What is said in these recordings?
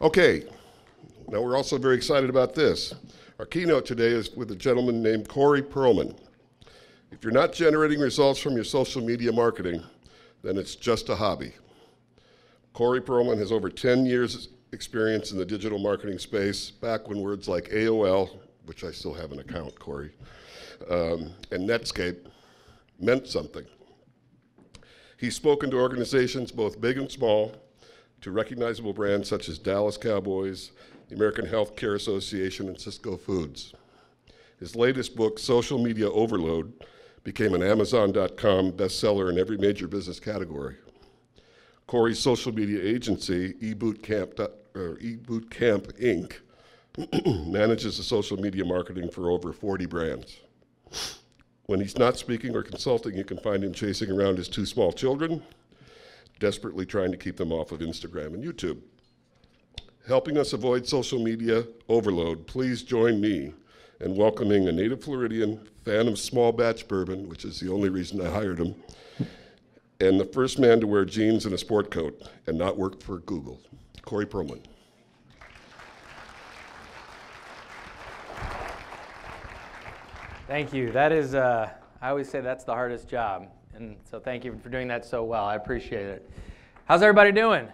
Okay, now we're also very excited about this. Our keynote today is with a gentleman named Corey Perlman. If you're not generating results from your social media marketing, then it's just a hobby. Corey Perlman has over 10 years experience in the digital marketing space, back when words like AOL, which I still have an account, Corey, um, and Netscape meant something. He's spoken to organizations both big and small, to recognizable brands such as Dallas Cowboys, the American Healthcare Association, and Sysco Foods. His latest book, Social Media Overload, became an Amazon.com bestseller in every major business category. Corey's social media agency, eBootcamp, or eBootcamp Inc., manages the social media marketing for over 40 brands. When he's not speaking or consulting, you can find him chasing around his two small children, desperately trying to keep them off of Instagram and YouTube. Helping us avoid social media overload, please join me in welcoming a native Floridian, fan of small batch bourbon, which is the only reason I hired him, and the first man to wear jeans and a sport coat and not work for Google, Corey Perlman. Thank you. That is, uh, I always say that's the hardest job. And so thank you for doing that so well. I appreciate it. How's everybody doing?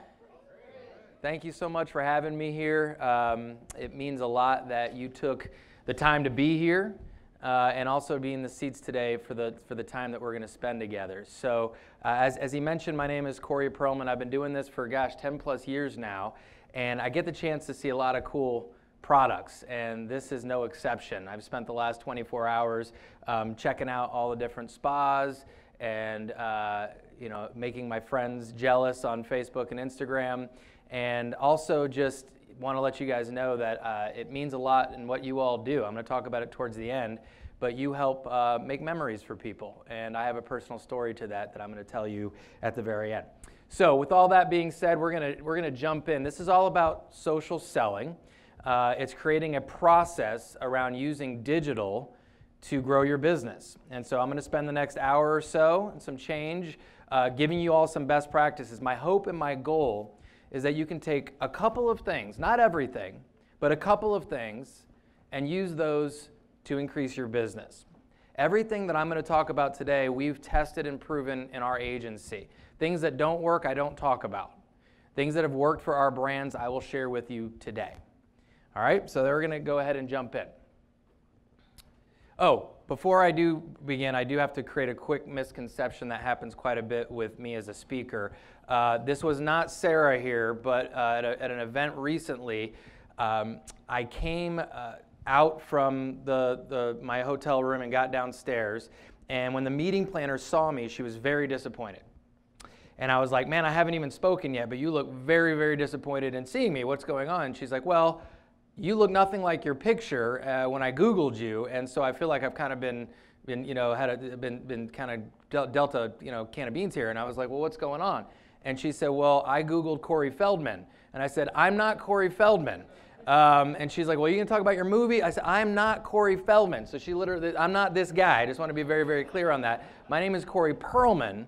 Thank you so much for having me here. Um, it means a lot that you took the time to be here uh, and also be in the seats today for the, for the time that we're going to spend together. So, uh, as, as he mentioned, my name is Corey Perlman. I've been doing this for, gosh, 10 plus years now. And I get the chance to see a lot of cool products, and this is no exception. I've spent the last 24 hours um, checking out all the different spas and uh, you know making my friends jealous on Facebook and Instagram, and also just want to let you guys know that uh, it means a lot in what you all do. I'm going to talk about it towards the end, but you help uh, make memories for people, and I have a personal story to that that I'm going to tell you at the very end. So, with all that being said, we're going to we're going to jump in. This is all about social selling. Uh, it's creating a process around using digital to grow your business. And so I'm going to spend the next hour or so and some change uh, giving you all some best practices. My hope and my goal is that you can take a couple of things, not everything, but a couple of things, and use those to increase your business. Everything that I'm going to talk about today, we've tested and proven in our agency. Things that don't work, I don't talk about. Things that have worked for our brands, I will share with you today. All right, so we're going to go ahead and jump in. Oh, before I do begin, I do have to create a quick misconception that happens quite a bit with me as a speaker. Uh, this was not Sarah here, but uh, at, a, at, an event recently, um, I came uh, out from the, the, my hotel room and got downstairs. And when the meeting planner saw me, she was very disappointed. And I was like, man, I haven't even spoken yet, but you look very, very disappointed in seeing me. What's going on? And she's like, well, you look nothing like your picture uh, when I Googled you, and so I feel like I've kind of been, been you know, had a, been, been kind of dealt a, you know, can of beans here. And I was like, well, what's going on? And she said, well, I Googled Corey Feldman. And I said, I'm not Corey Feldman. Um, and she's like, well, you can talk about your movie? I said, I'm not Corey Feldman. So she literally, I'm not this guy. I just want to be very, very clear on that. My name is Corey Perlman.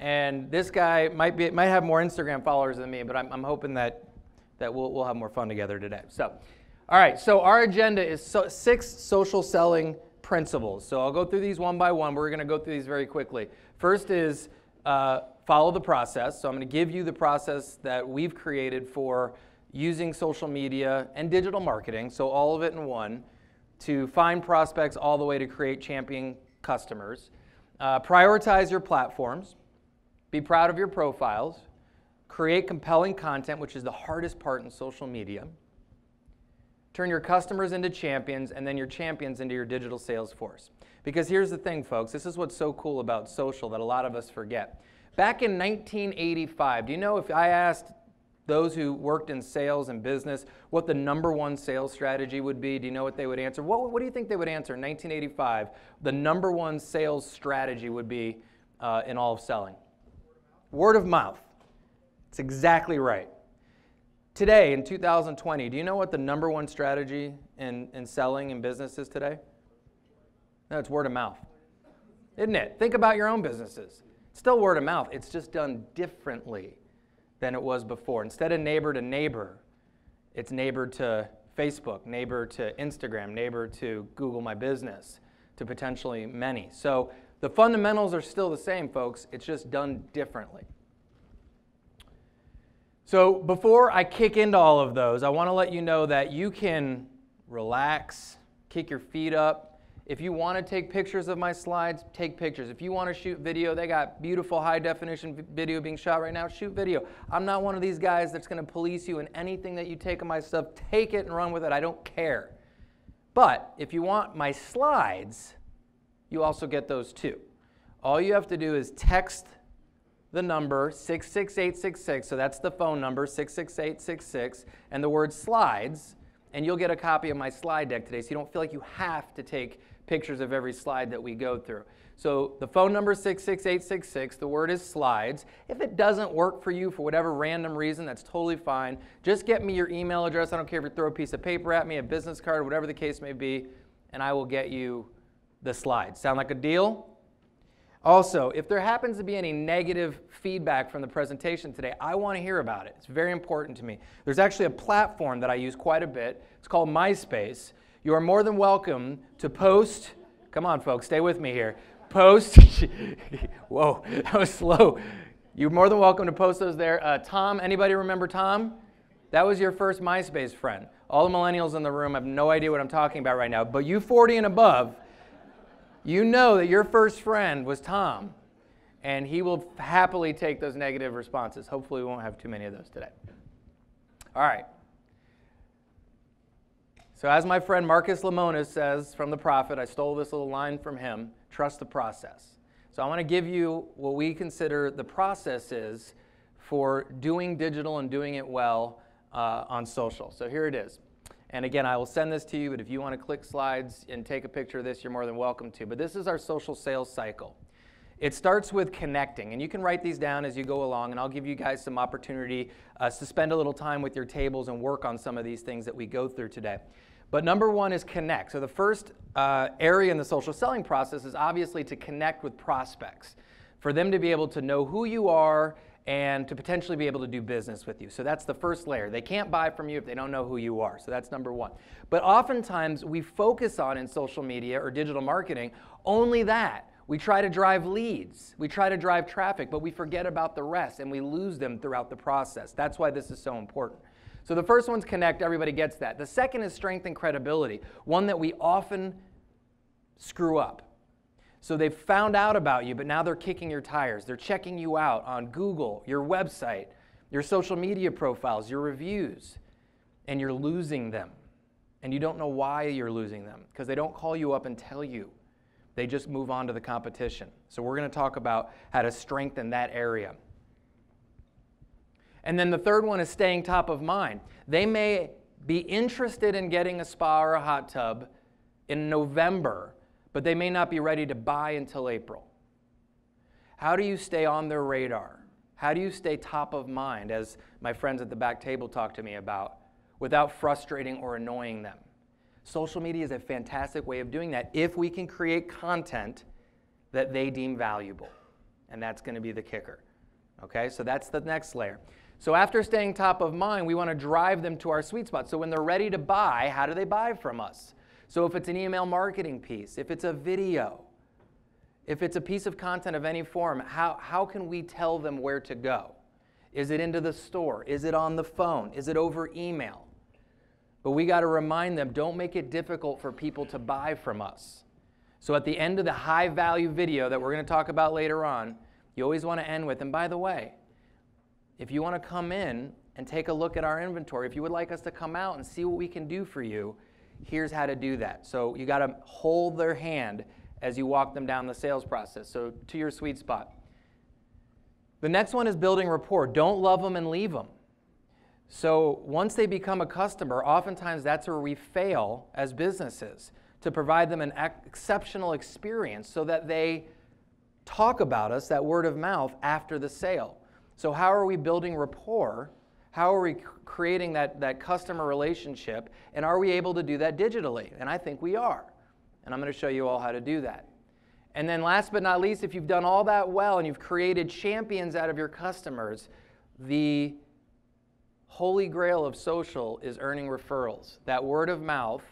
And this guy might, be, might have more Instagram followers than me, but I'm, I'm hoping that, that we'll, we'll have more fun together today. So all right, so our agenda is so, six social selling principles. So I'll go through these one by one. We're going to go through these very quickly. First is uh, follow the process. So I'm going to give you the process that we've created for using social media and digital marketing, so all of it in one, to find prospects all the way to create champion customers. Uh, prioritize your platforms. Be proud of your profiles. Create compelling content, which is the hardest part in social media turn your customers into champions, and then your champions into your digital sales force. Because here's the thing, folks this is what's so cool about social that a lot of us forget. Back in 1985, do you know if I asked those who worked in sales and business what the number one sales strategy would be? Do you know what they would answer? What, what do you think they would answer in 1985? The number one sales strategy would be uh, in all of selling? Word of mouth. It's exactly right. Today, in 2020, do you know what the number one strategy in, in selling in business is today? No, it's word of mouth. Isn't it? Think about your own businesses. It's still word of mouth. It's just done differently than it was before. Instead of neighbor to neighbor, It's neighbor to Facebook, neighbor to Instagram, neighbor to Google My Business, to potentially many. So the fundamentals are still the same, folks. It's just done differently. So before I kick into all of those, I want to let you know that you can relax, kick your feet up. If you want to take pictures of my slides, take pictures. If you want to shoot video, they got beautiful high definition video being shot right now, shoot video. I'm not one of these guys that's going to police you in anything that you take of my stuff. Take it and run with it. I don't care. But if you want my slides, you also get those too. All you have to do is text the number 66866, so that's the phone number 66866, and the word slides, and you'll get a copy of my slide deck today so you don't feel like you have to take pictures of every slide that we go through. So the phone number is 66866, the word is slides. If it doesn't work for you for whatever random reason, that's totally fine. Just get me your email address. I don't care if you throw a piece of paper at me, a business card, whatever the case may be, and I will get you the slides. Sound like a deal? Also, if there happens to be any negative feedback from the presentation today, I want to hear about it. It's very important to me. There's actually a platform that I use quite a bit. It's called MySpace. You are more than welcome to post. Come on, folks, stay with me here. Post. Whoa, that was slow. You're more than welcome to post those there. Uh, Tom, anybody remember Tom? That was your first MySpace friend. All the millennials in the room have no idea what I'm talking about right now, but you 40 and above, you know that your first friend was Tom, and he will happily take those negative responses. Hopefully, we won't have too many of those today. All right. So, as my friend Marcus Lemonis says from the Profit, I stole this little line from him trust the process. So, I want to give you what we consider the process is for doing digital and doing it well uh, on social. So, here it is. And again, I will send this to you, but if you want to click slides and take a picture of this, you're more than welcome to. But this is our social sales cycle. It starts with connecting, and you can write these down as you go along, and I'll give you guys some opportunity uh, to spend a little time with your tables and work on some of these things that we go through today. But number one is connect. So the first uh, area in the social selling process is obviously to connect with prospects, for them to be able to know who you are and to potentially be able to do business with you. So that's the first layer. They can't buy from you if they don't know who you are. So that's number one. But oftentimes we focus on in social media or digital marketing only that. We try to drive leads, we try to drive traffic, but we forget about the rest and we lose them throughout the process. That's why this is so important. So the first one's connect, everybody gets that. The second is strength and credibility, one that we often screw up. So they've found out about you, but now they're kicking your tires. They're checking you out on Google, your website, your social media profiles, your reviews, and you're losing them. And you don't know why you're losing them because they don't call you up and tell you. They just move on to the competition. So we're going to talk about how to strengthen that area. And then the third one is staying top of mind. They may be interested in getting a spa or a hot tub in November but they may not be ready to buy until April. How do you stay on their radar? How do you stay top of mind, as my friends at the back table talk to me about, without frustrating or annoying them? Social media is a fantastic way of doing that if we can create content that they deem valuable. And that's going to be the kicker. Okay, so that's the next layer. So after staying top of mind, we want to drive them to our sweet spot. So when they're ready to buy, how do they buy from us? So if it's an email marketing piece, if it's a video, if it's a piece of content of any form, how, how can we tell them where to go? Is it into the store? Is it on the phone? Is it over email? But we got to remind them don't make it difficult for people to buy from us. So at the end of the high value video that we're going to talk about later on, you always want to end with, and by the way, if you want to come in and take a look at our inventory, if you would like us to come out and see what we can do for you, here's how to do that. So you got to hold their hand as you walk them down the sales process. So to your sweet spot. The next one is building rapport. Don't love them and leave them. So once they become a customer, oftentimes that's where we fail as businesses to provide them an exceptional experience so that they talk about us, that word of mouth, after the sale. So, how are we building rapport how are we creating that, that customer relationship? And are we able to do that digitally? And I think we are. And I'm going to show you all how to do that. And then, last but not least, if you've done all that well and you've created champions out of your customers, the holy grail of social is earning referrals. That word of mouth,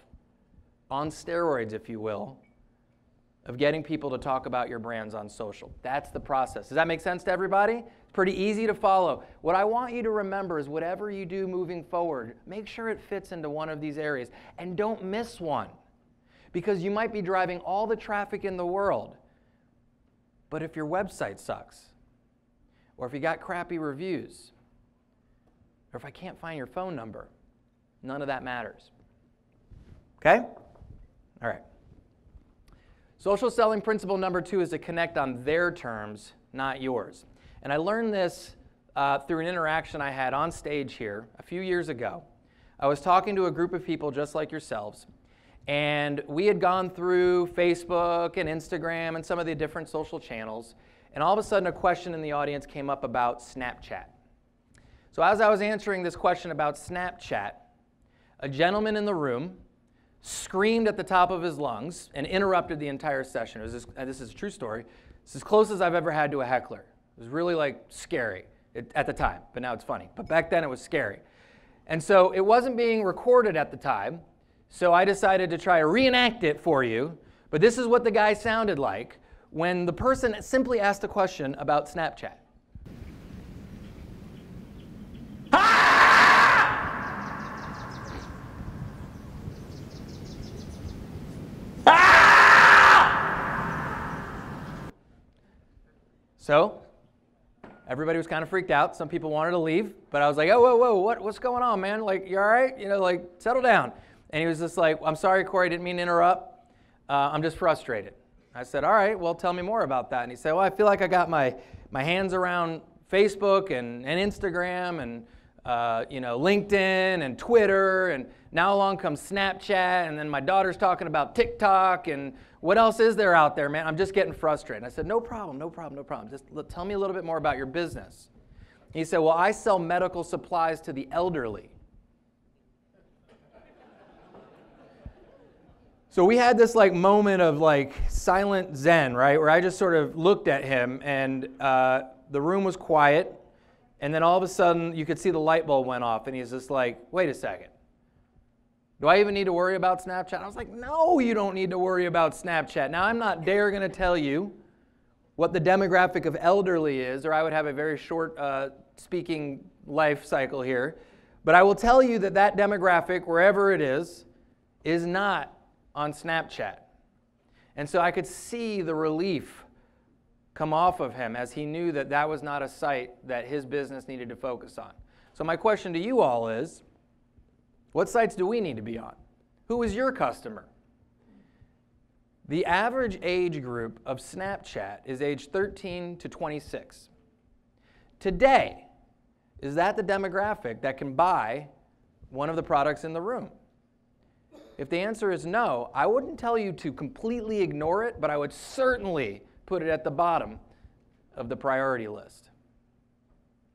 on steroids, if you will, of getting people to talk about your brands on social. That's the process. Does that make sense to everybody? Pretty easy to follow. What I want you to remember is whatever you do moving forward, make sure it fits into one of these areas and don't miss one because you might be driving all the traffic in the world. But if your website sucks, or if you got crappy reviews, or if I can't find your phone number, none of that matters. Okay? All right. Social selling principle number two is to connect on their terms, not yours. And I learned this uh, through an interaction I had on stage here a few years ago. I was talking to a group of people just like yourselves, and we had gone through Facebook and Instagram and some of the different social channels, and all of a sudden a question in the audience came up about Snapchat. So as I was answering this question about Snapchat, a gentleman in the room screamed at the top of his lungs and interrupted the entire session. This, this is a true story. It's as close as I've ever had to a heckler. It was really like scary at the time, but now it's funny. But back then it was scary. And so it wasn't being recorded at the time, so I decided to try to reenact it for you. But this is what the guy sounded like when the person simply asked a question about Snapchat. Ah! Ah! So everybody was kind of freaked out. Some people wanted to leave, but I was like, oh, whoa, whoa, what, what's going on, man? Like, you all right? You know, like, settle down. And he was just like, I'm sorry, Corey, I didn't mean to interrupt. Uh, I'm just frustrated. I said, all right, well, tell me more about that. And he said, well, I feel like I got my, my hands around Facebook and, and Instagram and, uh, you know, LinkedIn and Twitter. And now along comes Snapchat. And then my daughter's talking about TikTok and what else is there out there, man? I'm just getting frustrated. I said, No problem, no problem, no problem. Just tell me a little bit more about your business. He said, Well, I sell medical supplies to the elderly. So we had this like moment of like silent zen, right? Where I just sort of looked at him and uh, the room was quiet. And then all of a sudden you could see the light bulb went off and he's just like, wait a second. Do I even need to worry about Snapchat? I was like, no, you don't need to worry about Snapchat. Now, I'm not dare going to tell you what the demographic of elderly is, or I would have a very short uh, speaking life cycle here. But I will tell you that that demographic, wherever it is, is not on Snapchat. And so I could see the relief come off of him as he knew that that was not a site that his business needed to focus on. So, my question to you all is what sites do we need to be on? Who is your customer? The average age group of Snapchat is age 13 to 26. Today, is that the demographic that can buy one of the products in the room? If the answer is no, I wouldn't tell you to completely ignore it, but I would certainly put it at the bottom of the priority list.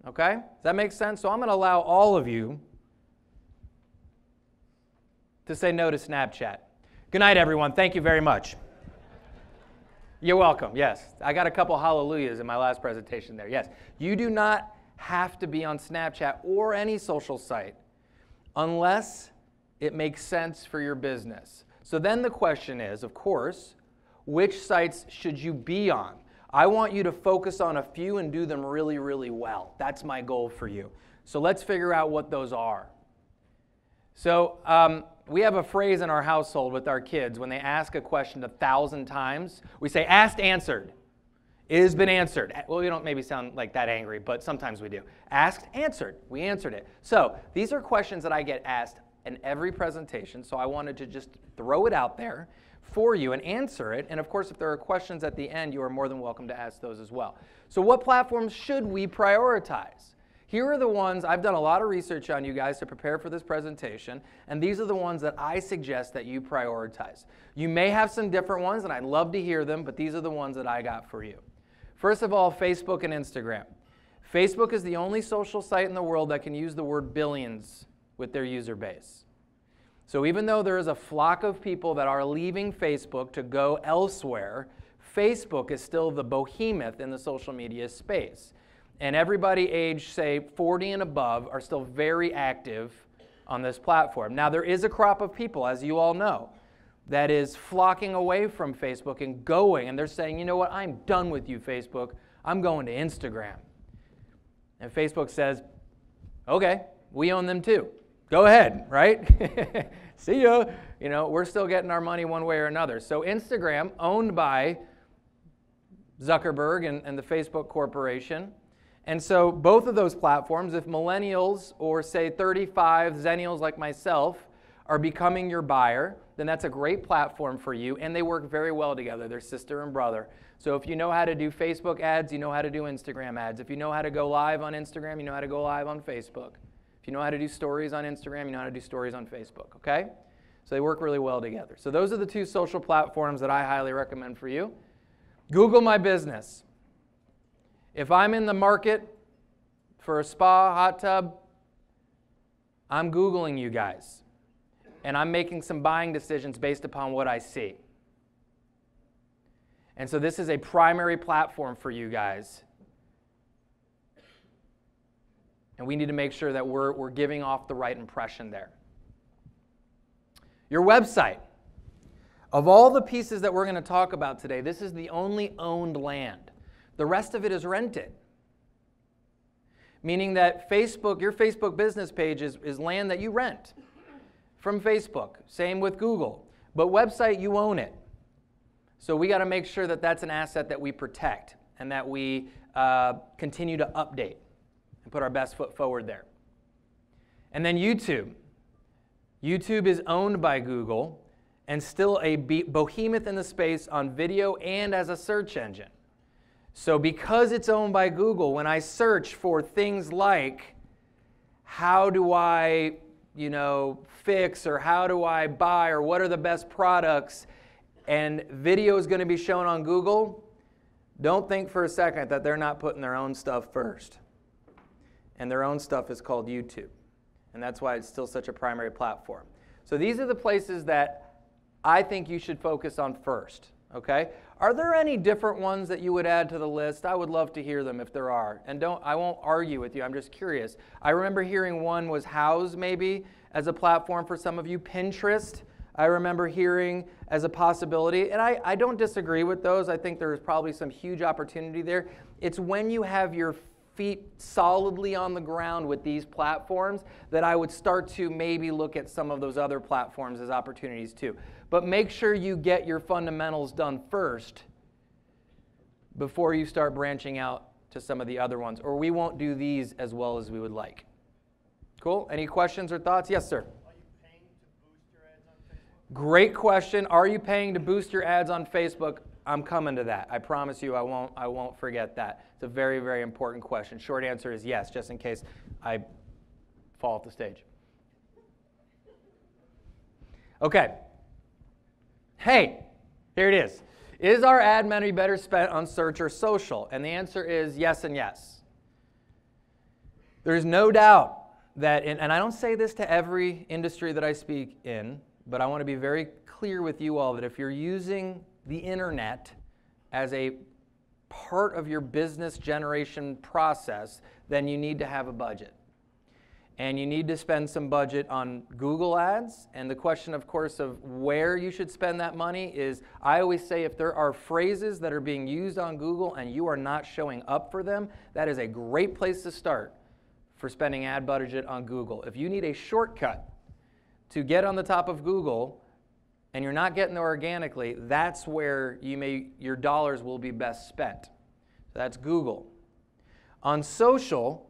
Okay? Does that make sense? So I'm going to allow all of you to say no to Snapchat. Good night, everyone. Thank you very much. You're welcome. Yes. I got a couple hallelujahs in my last presentation there. Yes. You do not have to be on Snapchat or any social site unless it makes sense for your business. So then the question is, of course, which sites should you be on? I want you to focus on a few and do them really, really well. That's my goal for you. So let's figure out what those are. So, um, we have a phrase in our household with our kids when they ask a question a thousand times, we say, asked, answered. It has been answered. Well, we don't maybe sound like that angry, but sometimes we do. Asked, answered. We answered it. So these are questions that I get asked in every presentation, so I wanted to just throw it out there for you and answer it. And of course, if there are questions at the end, you are more than welcome to ask those as well. So, what platforms should we prioritize? Here are the ones, I've done a lot of research on you guys to prepare for this presentation, and these are the ones that I suggest that you prioritize. You may have some different ones, and I'd love to hear them, but these are the ones that I got for you. First of all, Facebook and Instagram. Facebook is the only social site in the world that can use the word billions with their user base. So even though there is a flock of people that are leaving Facebook to go elsewhere, Facebook is still the behemoth in the social media space. and everybody age, say, 40 and above, are still very active on this platform. Now, there is a crop of people, as you all know, that is flocking away from Facebook and going, and they're saying, you know what, I'm done with you, Facebook. I'm going to Instagram. And Facebook says, okay, we own them too. Go ahead, right? See ya. You know, we're still getting our money one way or another. So, Instagram, owned by Zuckerberg and, and the Facebook Corporation. And so, both of those platforms, if millennials or say 35 xennials like myself are becoming your buyer, then that's a great platform for you. And they work very well together. They're sister and brother. So if you know how to do Facebook ads, you know how to do Instagram ads. If you know how to go live on Instagram, you know how to go live on Facebook. You know how to do stories on Instagram, you know how to do stories on Facebook, okay? So they work really well together. So those are the two social platforms that I highly recommend for you. Google My Business. If I'm in the market for a spa, hot tub, I'm Googling you guys. And I'm making some buying decisions based upon what I see. And so this is a primary platform for you guys. And we need to make sure that we're, we're giving off the right impression there. Your website. Of all the pieces that we're going to talk about today, this is the only owned land. The rest of it is rented. Meaning that Facebook, your Facebook business page is, is land that you rent from Facebook. Same with Google. But website, you own it. So we got to make sure that that's an asset that we protect and that we uh, continue to update and put our best foot forward there. And then YouTube. YouTube is owned by Google and still a behemoth in the space on video and as a search engine. So, because it's owned by Google, when I search for things like how do I, you know, fix or how do I buy or what are the best products, and video is going to be shown on Google, don't think for a second that they're not putting their own stuff first. And their own stuff is called YouTube. And that's why it's still such a primary platform. So these are the places that I think you should focus on first. Okay? Are there any different ones that you would add to the list? I would love to hear them if there are. And don't I won't argue with you. I'm just curious. I remember hearing one was Houzz maybe as a platform for some of you. Pinterest. I remember hearing as a possibility. And I, I don't disagree with those. I think there's probably some huge opportunity there. It's when you have your feet solidly on the ground with these platforms that I would start to maybe look at some of those other platforms as opportunities too. But make sure you get your fundamentals done first before you start branching out to some of the other ones, or we won't do these as well as we would like. Cool? Any questions or thoughts? Yes, sir. Great question. Are you paying to boost your ads on Facebook? I'm coming to that. I promise you I won't I won't forget that. It's a very very important question. Short answer is yes, just in case I fall off the stage. Okay. Hey, here it is. Is our ad money better spent on search or social? And the answer is yes and yes. There's no doubt that, in, and I don't say this to every industry that I speak in, but I want to be very clear with you all that if you're using the internet as a part of your business generation process, then you need to have a budget. And you need to spend some budget on Google ads. And the question, of course, of where you should spend that money is I always say if there are phrases that are being used on Google and you are not showing up for them, that is a great place to start for spending ad budget on Google. If you need a shortcut to get on the top of Google and you're not getting there organically, that's where you may, your dollars will be best spent. That's Google. On social,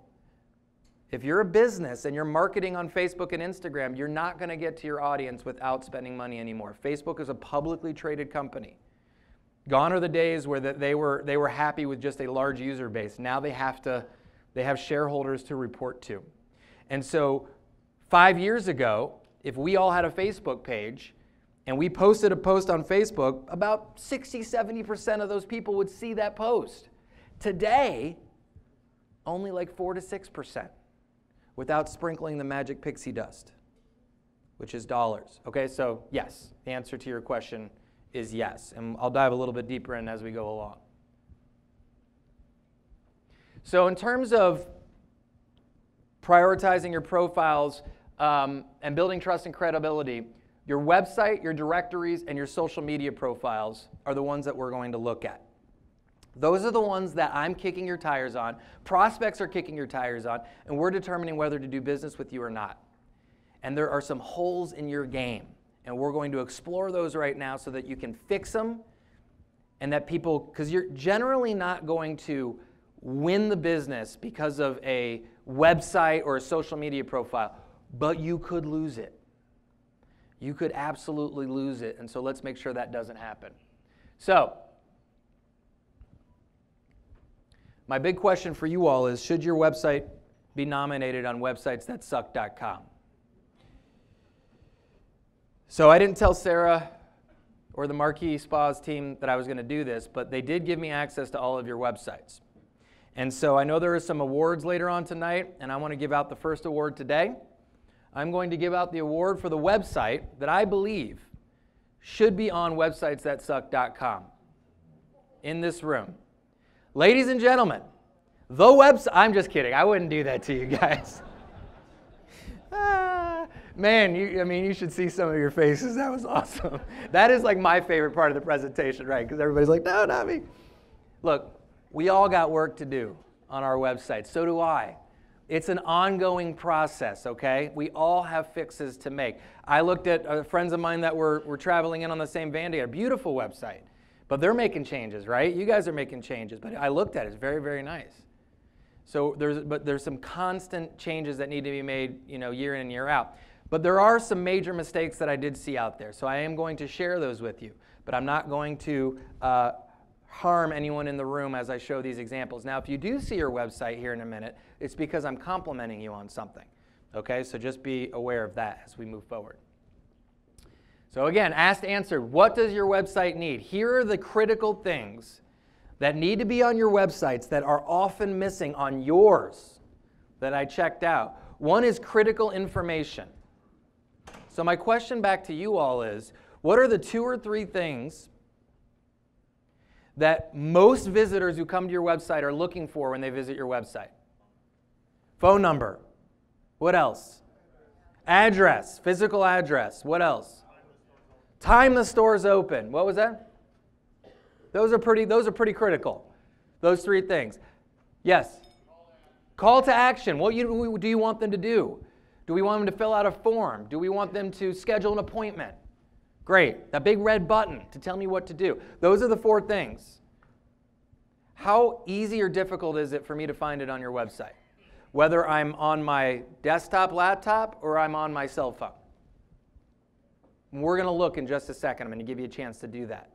if you're a business and you're marketing on Facebook and Instagram, you're not going to get to your audience without spending money anymore. Facebook is a publicly traded company. Gone are the days where they were, they were happy with just a large user base. Now they have to, they have shareholders to report to. And so five years ago, if we all had a Facebook page and we posted a post on Facebook, about 60, 70% of those people would see that post. Today, only like 4 to 6% without sprinkling the magic pixie dust, which is dollars. Okay, so yes, the answer to your question is yes. And I'll dive a little bit deeper in as we go along. So, in terms of prioritizing your profiles um, and building trust and credibility, your website, your directories, and your social media profiles are the ones that we're going to look at. Those are the ones that I'm kicking your tires on, prospects are kicking your tires on, and we're determining whether to do business with you or not. And there are some holes in your game, and we're going to explore those right now so that you can fix them and that people, because you're generally not going to win the business because of a website or a social media profile, but you could lose it. You could absolutely lose it. And so let's make sure that doesn't happen. So, my big question for you all is should your website be nominated on websitesthatsuck.com? So, I didn't tell Sarah or the Marquis Spas team that I was going to do this, but they did give me access to all of your websites. And so I know there are some awards later on tonight, and I want to give out the first award today. I'm going to give out the award for the website that I believe should be on websitesthatsuck.com in this room. Ladies and gentlemen, the website, I'm just kidding. I wouldn't do that to you guys. ah, man, you, I mean, you should see some of your faces. That was awesome. That is like my favorite part of the presentation, right? Because everybody's like, no, not me. Look, we all got work to do on our website. So do I. It's an ongoing process, okay? We all have fixes to make. I looked at uh, friends of mine that were, were traveling in on the same van together. Beautiful website. But they're making changes, right? You guys are making changes. But I looked at it. It's very, very nice. So there's, but there's some constant changes that need to be made, you know, year in and year out. But there are some major mistakes that I did see out there. So I am going to share those with you. But I'm not going to uh, harm anyone in the room as I show these examples. Now, if you do see your website here in a minute, it's because I'm complimenting you on something. Okay, so just be aware of that as we move forward. So again, asked, answered, what does your website need? Here are the critical things that need to be on your websites that are often missing on yours that I checked out. One is critical information. So my question back to you all is, what are the two or three things that most visitors who come to your website are looking for when they visit your website? Phone number. What else? Address, physical address. What else? Time the store's open. What was that? Those are pretty those are pretty critical. Those three things. Yes. Call to action. What you, do you want them to do? Do we want them to fill out a form? Do we want them to schedule an appointment? Great. That big red button to tell me what to do. Those are the four things. How easy or difficult is it for me to find it on your website? Whether I'm on my desktop laptop or I'm on my cell phone. We're going to look in just a second. I'm going to give you a chance to do that.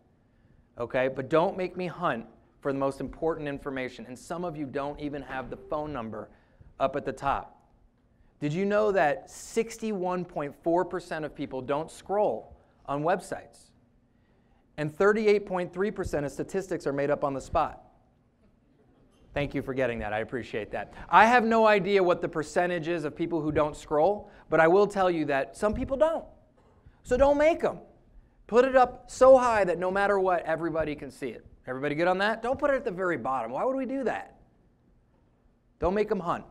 Okay? But don't make me hunt for the most important information. And some of you don't even have the phone number up at the top. Did you know that 61.4% of people don't scroll on websites. And 38.3% of statistics are made up on the spot. Thank you for getting that. I appreciate that. I have no idea what the percentage is of people who don't scroll, but I will tell you that some people don't. So don't make them. Put it up so high that no matter what, everybody can see it. Everybody good on that? Don't put it at the very bottom. Why would we do that? Don't make them hunt.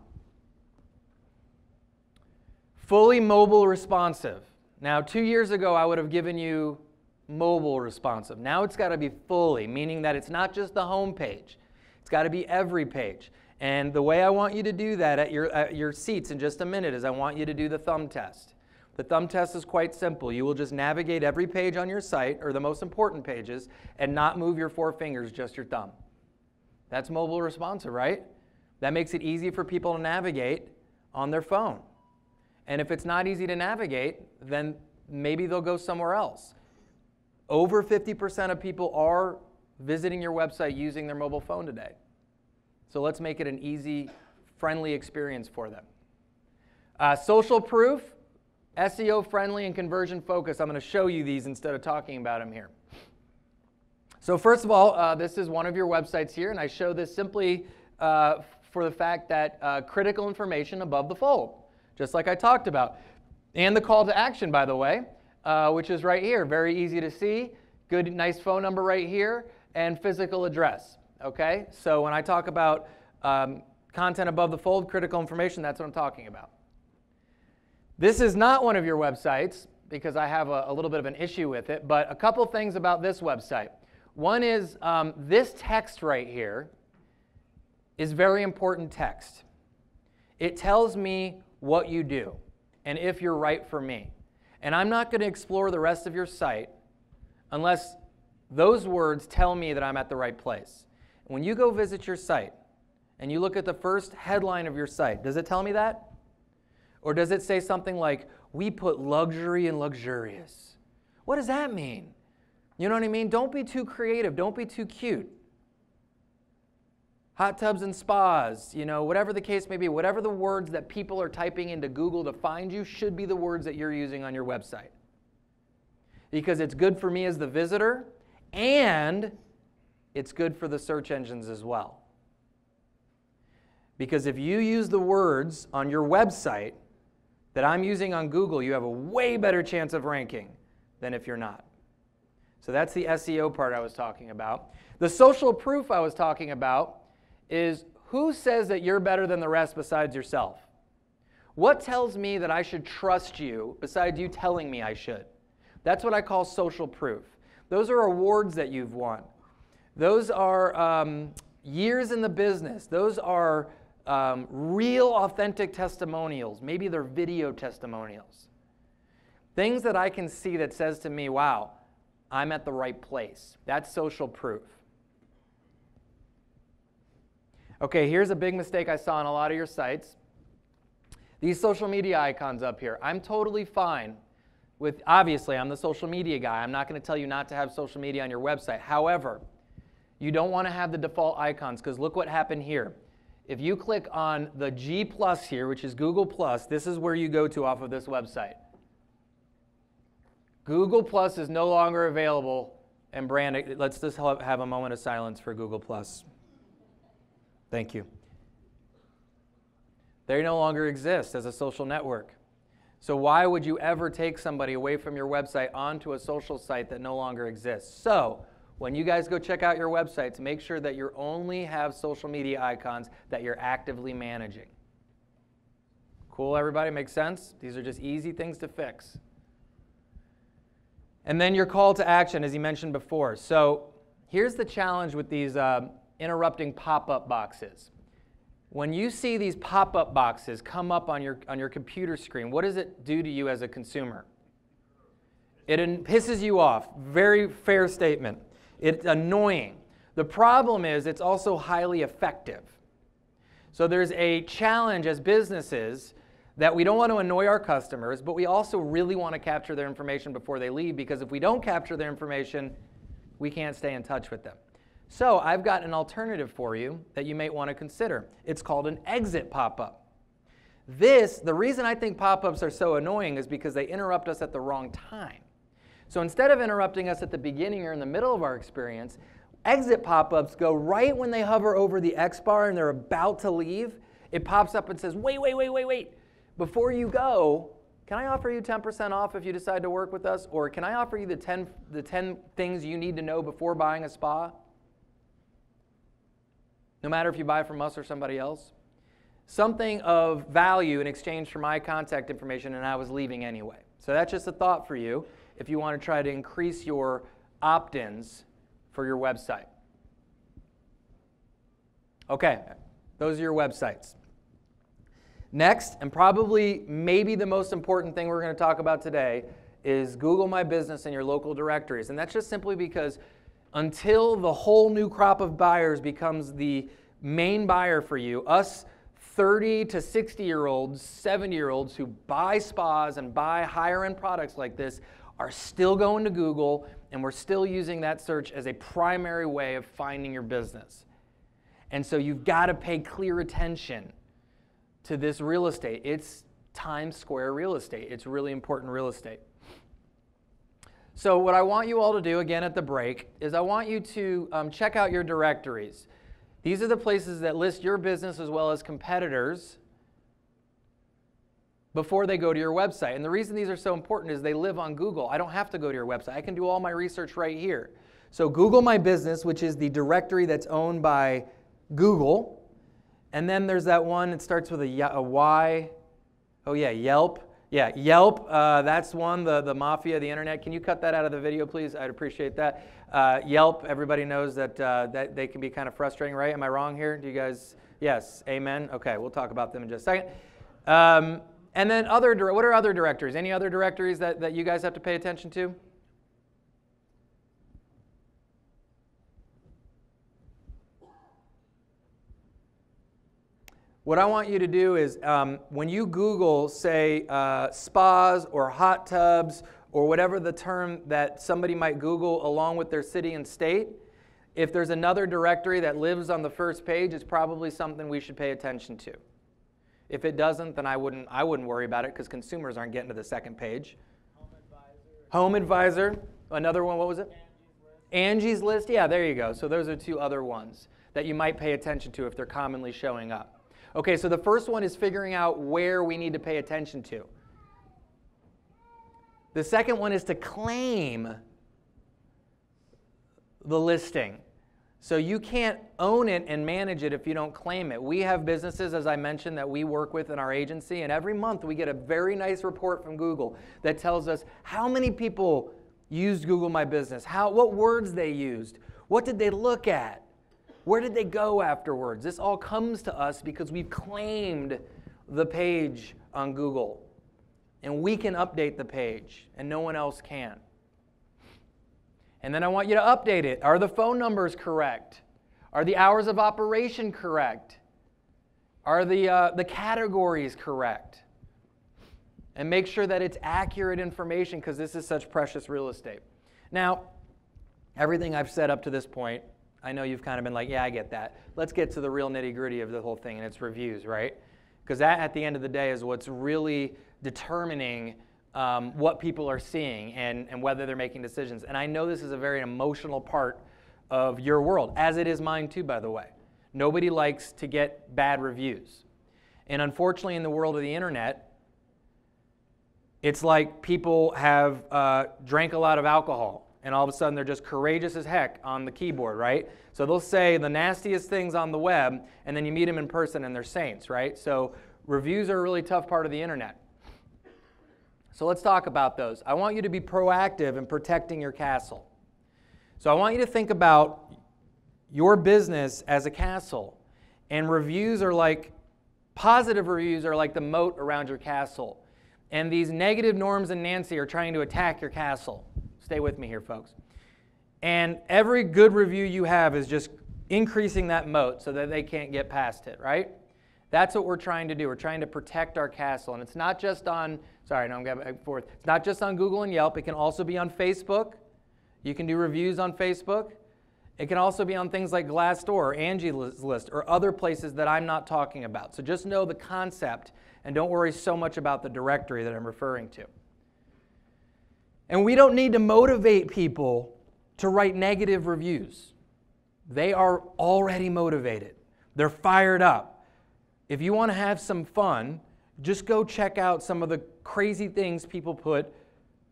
Fully mobile responsive. Now, two years ago, I would have given you mobile responsive. Now it's got to be fully, meaning that it's not just the home page. It's got to be every page. And the way I want you to do that at your, at your seats in just a minute is I want you to do the thumb test. The thumb test is quite simple. You will just navigate every page on your site, or the most important pages, and not move your four fingers, just your thumb. That's mobile responsive, right? That makes it easy for people to navigate on their phone. And if it's not easy to navigate, then maybe they'll go somewhere else. Over 50% of people are visiting your website using their mobile phone today. So let's make it an easy, friendly experience for them. Uh, social proof, SEO friendly, and conversion focused. I'm going to show you these instead of talking about them here. So first of all, uh, this is one of your websites here, and I show this simply uh, for the fact that uh, critical information above the fold just like I talked about. And the call to action, by the way, uh, which is right here. Very easy to see. Good, nice phone number right here, and physical address. Okay? So when I talk about um, content above the fold, critical information, that's what I'm talking about. This is not one of your websites because I have a, a little bit of an issue with it, but a couple things about this website. One is um, this text right here is very important text. It tells me what you do and if you're right for me. And I'm not going to explore the rest of your site unless those words tell me that I'm at the right place. When you go visit your site and you look at the first headline of your site, does it tell me that? Or does it say something like, we put luxury and luxurious? What does that mean? You know what I mean? Don't be too creative. Don't be too cute. Hot tubs and spas, you know, whatever the case may be, whatever the words that people are typing into Google to find you should be the words that you're using on your website. Because it's good for me as the visitor and it's good for the search engines as well. Because if you use the words on your website that I'm using on Google, you have a way better chance of ranking than if you're not. So that's the SEO part I was talking about. The social proof I was talking about is who says that you're better than the rest besides yourself? What tells me that I should trust you besides you telling me I should? That's what I call social proof. Those are awards that you've won. Those are um, years in the business. Those are um, real, authentic testimonials. Maybe they're video testimonials. Things that I can see that says to me, wow, I'm at the right place. That's social proof. Okay, here's a big mistake I saw on a lot of your sites. These social media icons up here. I'm totally fine with, obviously, I'm the social media guy. I'm not going to tell you not to have social media on your website. However, you don't want to have the default icons because look what happened here. If you click on the G plus here, which is Google Plus, this is where you go to off of this website. Google Plus is no longer available and brand, let's just have a moment of silence for Google Plus. Thank you. They no longer exist as a social network. So why would you ever take somebody away from your website onto a social site that no longer exists? So when you guys go check out your websites, make sure that you only have social media icons that you're actively managing. Cool, everybody? Makes sense? These are just easy things to fix. And then your call to action, as you mentioned before. So here's the challenge with these uh, interrupting pop-up boxes. When you see these pop-up boxes come up on your, on your computer screen, what does it do to you as a consumer? It pisses you off. Very fair statement. It's annoying. The problem is it's also highly effective. So there's a challenge as businesses that we don't want to annoy our customers, but we also really want to capture their information before they leave because if we don't capture their information, we can't stay in touch with them. So I've got an alternative for you that you might want to consider. It's called an exit pop-up. This, the reason I think pop-ups are so annoying is because they interrupt us at the wrong time. So instead of interrupting us at the beginning or in the middle of our experience, exit pop-ups go right when they hover over the X bar and they're about to leave. It pops up and says, wait, wait, wait, wait, wait. Before you go, can I offer you 10% off if you decide to work with us? Or can I offer you the 10, the 10 things you need to know before buying a spa? No matter if you buy from us or somebody else. Something of value in exchange for my contact information, and I was leaving anyway. So that's just a thought for you if you want to try to increase your opt ins for your website. Okay, those are your websites. Next, and probably maybe the most important thing we're going to talk about today, is Google My Business in your local directories. And that's just simply because until the whole new crop of buyers becomes the main buyer for you, us 30 to 60 year olds, 70 year olds who buy spas and buy higher end products like this are still going to Google and we're still using that search as a primary way of finding your business. And so you've got to pay clear attention to this real estate. It's Times Square real estate, it's really important real estate. So, what I want you all to do again at the break is I want you to um, check out your directories. These are the places that list your business as well as competitors before they go to your website. And the reason these are so important is they live on Google. I don't have to go to your website. I can do all my research right here. So Google My Business, which is the directory that's owned by Google, And then there's that one it starts with a, y- a Y. Oh, yeah, Yelp. Yeah, Yelp, uh, that's one, the, the mafia the internet. Can you cut that out of the video, please? I'd appreciate that. Uh, Yelp, everybody knows that, uh, that they can be kind of frustrating, right? Am I wrong here? Do you guys, yes, amen? Okay, we'll talk about them in just a second. Um, and then other, what are other directories? Any other directories that, that you guys have to pay attention to? What I want you to do is um, when you Google, say, uh, spas or hot tubs or whatever the term that somebody might Google along with their city and state, if there's another directory that lives on the first page, it's probably something we should pay attention to. If it doesn't, then I wouldn't, I wouldn't worry about it because consumers aren't getting to the second page. Home Advisor, another one, what was it? Angie's List, yeah, there you go. So those are two other ones that you might pay attention to if they're commonly showing up. Okay, so the first one is figuring out where we need to pay attention to. The second one is to claim the listing. So you can't own it and manage it if you don't claim it. We have businesses, as I mentioned, that we work with in our agency, and every month we get a very nice report from Google that tells us how many people used Google My Business, how, what words they used, what did they look at, where did they go afterwards? This all comes to us because we've claimed the page on Google. And we can update the page, and no one else can. And then I want you to update it. Are the phone numbers correct? Are the hours of operation correct? Are the, uh, the categories correct? And make sure that it's accurate information because this is such precious real estate. Now, everything I've said up to this point, I know you've kind of been like, yeah, I get that. Let's get to the real nitty gritty of the whole thing, and it's reviews, right? Because that, at the end of the day, is what's really determining um, what people are seeing and, and whether they're making decisions. And I know this is a very emotional part of your world, as it is mine too, by the way. Nobody likes to get bad reviews. And unfortunately, in the world of the internet, it's like people have uh, drank a lot of alcohol and all of a sudden they're just courageous as heck on the keyboard, right? So they'll say the nastiest things on the web and then you meet them in person and they're saints, right? So reviews are a really tough part of the internet. So let's talk about those. I want you to be proactive in protecting your castle. So I want you to think about your business as a castle. And reviews are like, positive reviews are like the moat around your castle. And these negative Norms and Nancy are trying to attack your castle. Stay with me here, folks. And every good review you have is just increasing that moat so that they can't get past it, right? That's what we're trying to do. We're trying to protect our castle. And it's not just on, sorry, no, I'm going back and forth. It's not just on Google and Yelp. It can also be on Facebook. You can do reviews on Facebook. It can also be on things like Glassdoor or Angie's List or other places that I'm not talking about. So just know the concept and don't worry so much about the directory that I'm referring to. And we don't need to motivate people to write negative reviews. They are already motivated, they're fired up. If you want to have some fun, just go check out some of the crazy things people put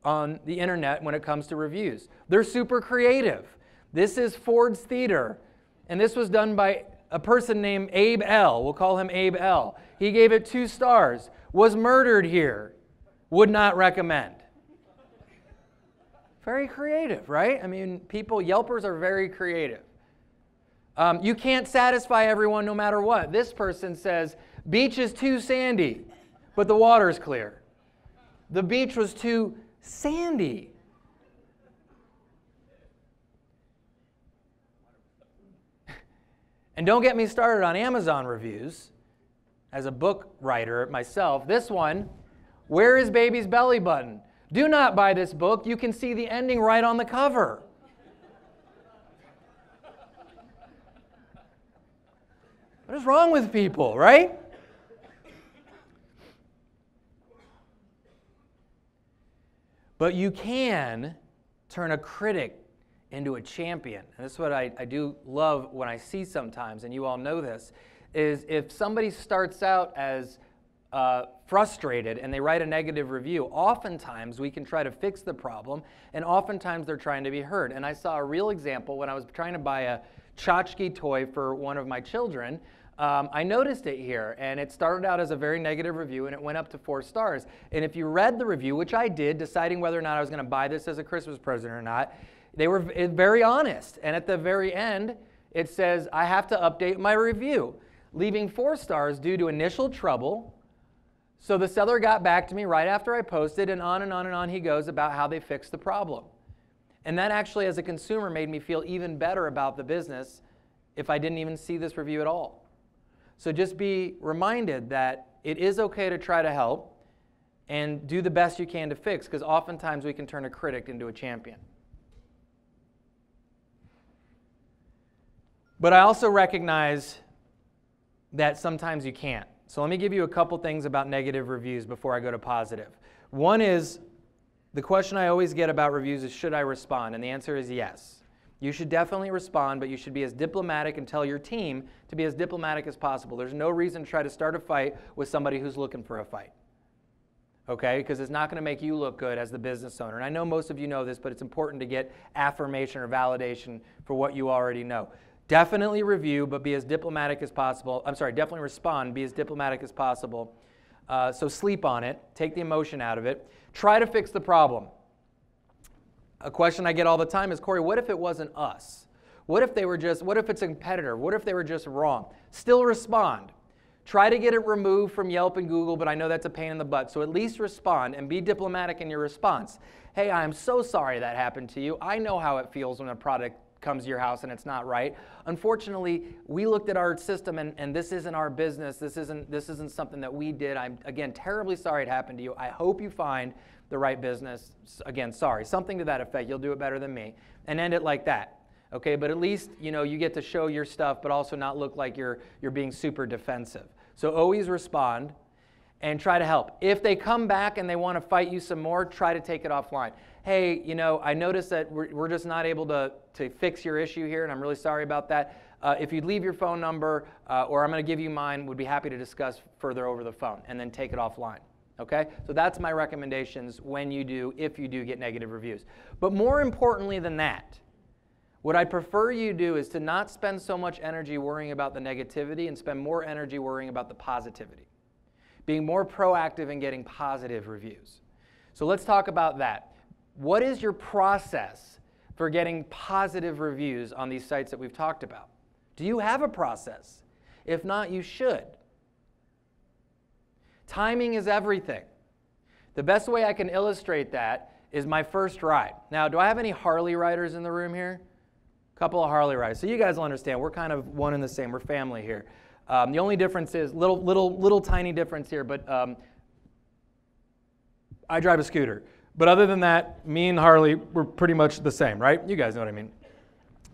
on the internet when it comes to reviews. They're super creative. This is Ford's Theater, and this was done by a person named Abe L. We'll call him Abe L. He gave it two stars. Was murdered here. Would not recommend. Very creative, right? I mean, people, Yelpers are very creative. Um, you can't satisfy everyone no matter what. This person says, beach is too sandy, but the water's clear. The beach was too sandy. And don't get me started on Amazon reviews. As a book writer myself, this one, Where is Baby's Belly Button? Do not buy this book. You can see the ending right on the cover. What is wrong with people, right? But you can turn a critic into a champion. And this is what I, I do love when I see sometimes, and you all know this, is if somebody starts out as uh, frustrated and they write a negative review, oftentimes we can try to fix the problem, and oftentimes they're trying to be heard. And I saw a real example when I was trying to buy a tchotchke toy for one of my children. um, I noticed it here, and it started out as a very negative review, and it went up to four stars. And if you read the review, which I did, deciding whether or not I was going to buy this as a Christmas present or not, they were very honest. And at the very end, it says, I have to update my review, leaving four stars due to initial trouble. So the seller got back to me right after I posted, and on and on and on he goes about how they fixed the problem. And that actually, as a consumer, made me feel even better about the business if I didn't even see this review at all. So just be reminded that it is okay to try to help and do the best you can to fix because oftentimes we can turn a critic into a champion. But I also recognize that sometimes you can't. So let me give you a couple things about negative reviews before I go to positive. One is the question I always get about reviews is should I respond? And the answer is yes. You should definitely respond, but you should be as diplomatic and tell your team to be as diplomatic as possible. There's no reason to try to start a fight with somebody who's looking for a fight. Okay? Because it's not going to make you look good as the business owner. And I know most of you know this, but it's important to get affirmation or validation for what you already know. Definitely review, but be as diplomatic as possible. I'm sorry, definitely respond, be as diplomatic as possible. Uh, so sleep on it, take the emotion out of it. Try to fix the problem. A question I get all the time is Corey, what if it wasn't us? What if they were just, what if it's a competitor? What if they were just wrong? Still respond. Try to get it removed from Yelp and Google, but I know that's a pain in the butt. So at least respond and be diplomatic in your response. Hey, I'm so sorry that happened to you. I know how it feels when a product comes to your house and it's not right. Unfortunately, we looked at our system and, and this isn't our business. This isn't, this isn't something that we did. I'm, again, terribly sorry it happened to you. I hope you find the right business. Again, sorry, something to that effect. You'll do it better than me. And end it like that. Okay, but at least you know you get to show your stuff, but also not look like you're you're being super defensive. So always respond and try to help. If they come back and they want to fight you some more, try to take it offline. Hey, you know, I noticed that we're, we're just not able to, to fix your issue here, and I'm really sorry about that. Uh, if you'd leave your phone number, uh, or I'm going to give you mine, would be happy to discuss further over the phone, and then take it offline. Okay? So that's my recommendations when you do, if you do get negative reviews. But more importantly than that, what I prefer you do is to not spend so much energy worrying about the negativity and spend more energy worrying about the positivity. Being more proactive in getting positive reviews. So let's talk about that. What is your process for getting positive reviews on these sites that we've talked about? Do you have a process? If not, you should. Timing is everything. The best way I can illustrate that is my first ride. Now, do I have any Harley riders in the room here? A couple of Harley riders. So you guys will understand. We're kind of one and the same. We're family here. Um, the only difference is little, little, little tiny difference here, but um, I drive a scooter. But other than that, me and Harley were pretty much the same, right? You guys know what I mean.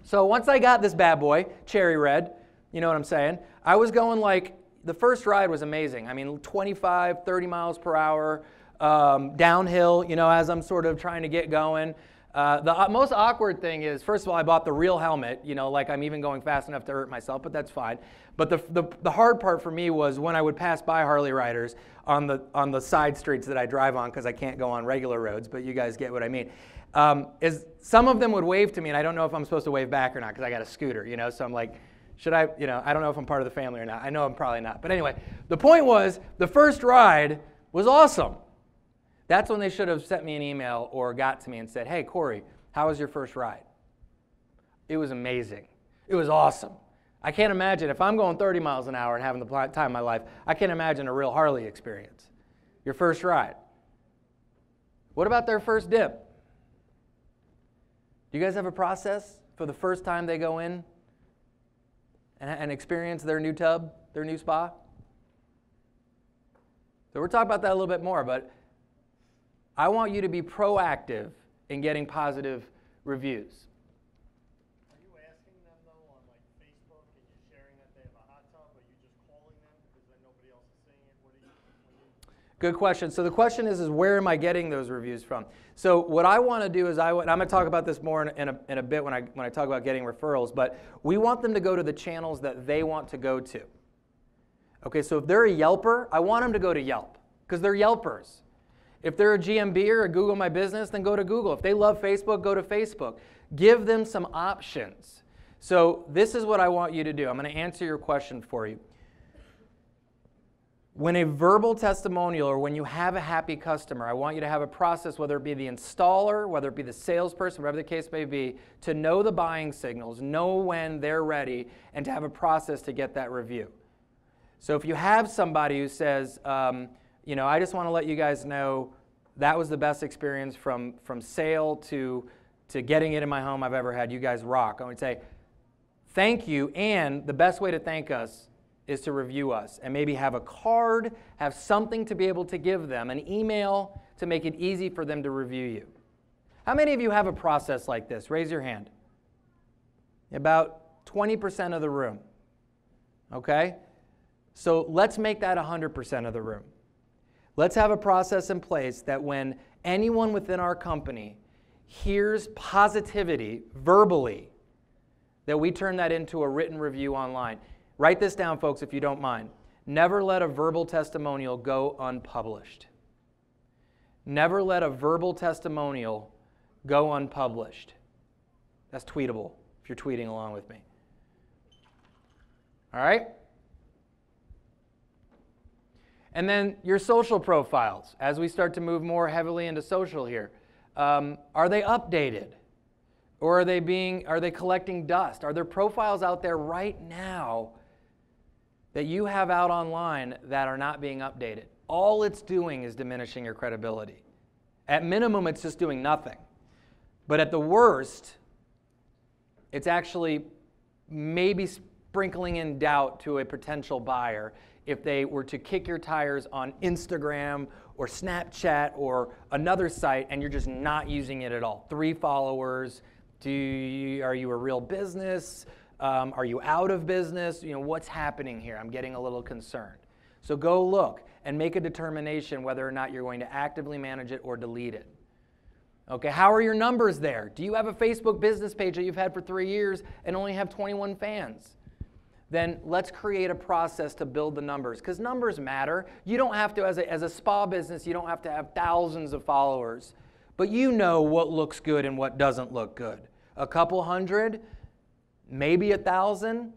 So once I got this bad boy, cherry red, you know what I'm saying? I was going like the first ride was amazing. I mean, 25, 30 miles per hour, um, downhill, you know, as I'm sort of trying to get going. Uh, the most awkward thing is, first of all, I bought the real helmet, you know, like I'm even going fast enough to hurt myself, but that's fine. But the, the, the hard part for me was when I would pass by Harley riders on the, on the side streets that I drive on because I can't go on regular roads, but you guys get what I mean. Um, is some of them would wave to me, and I don't know if I'm supposed to wave back or not because I got a scooter, you know, so I'm like, should I, you know, I don't know if I'm part of the family or not. I know I'm probably not. But anyway, the point was the first ride was awesome. That's when they should have sent me an email or got to me and said, hey, Corey, how was your first ride? It was amazing. It was awesome. I can't imagine if I'm going 30 miles an hour and having the time of my life, I can't imagine a real Harley experience. Your first ride. What about their first dip? Do you guys have a process for the first time they go in and, and experience their new tub, their new spa? So we're talking about that a little bit more, but I want you to be proactive in getting positive reviews. Are you asking them though on like Facebook and you're sharing that they have a hot tub, or you just calling them because then nobody else is seeing it? What are you? What are you Good question. So the question is, is where am I getting those reviews from? So what I want to do is I am going to talk about this more in, in, a, in a bit when I, when I talk about getting referrals, but we want them to go to the channels that they want to go to. Okay, so if they're a Yelper, I want them to go to Yelp because they're Yelpers. If they're a GMB or a Google My Business, then go to Google. If they love Facebook, go to Facebook. Give them some options. So this is what I want you to do. I'm going to answer your question for you. When a verbal testimonial or when you have a happy customer, I want you to have a process, whether it be the installer, whether it be the salesperson, whatever the case may be, to know the buying signals, know when they're ready, and to have a process to get that review. So if you have somebody who says, um, you know, I just want to let you guys know that was the best experience from, from sale to, to getting it in my home I've ever had. You guys rock. I would say, thank you. And the best way to thank us is to review us and maybe have a card, have something to be able to give them, an email to make it easy for them to review you. How many of you have a process like this? Raise your hand. About 20% of the room. Okay? So let's make that 100% of the room. Let's have a process in place that when anyone within our company hears positivity verbally, that we turn that into a written review online. Write this down, folks, if you don't mind. Never let a verbal testimonial go unpublished. Never let a verbal testimonial go unpublished. That's tweetable if you're tweeting along with me. All right? And then your social profiles, as we start to move more heavily into social here. Um, are they updated? Or are they being are they collecting dust? Are there profiles out there right now that you have out online that are not being updated? All it's doing is diminishing your credibility. At minimum, it's just doing nothing. But at the worst, it's actually maybe sprinkling in doubt to a potential buyer if they were to kick your tires on Instagram or Snapchat or another site and you're just not using it at all. Three followers. Do you, are you a real business? Um, are you out of business? You know, what's happening here? I'm getting a little concerned. So go look and make a determination whether or not you're going to actively manage it or delete it. Okay, how are your numbers there? Do you have a Facebook business page that you've had for three years and only have 21 fans? then let's create a process to build the numbers because numbers matter. You don't have to, as a, as a spa business, you don't have to have thousands of followers, but you know what looks good and what doesn't look good. A couple hundred, maybe a thousand,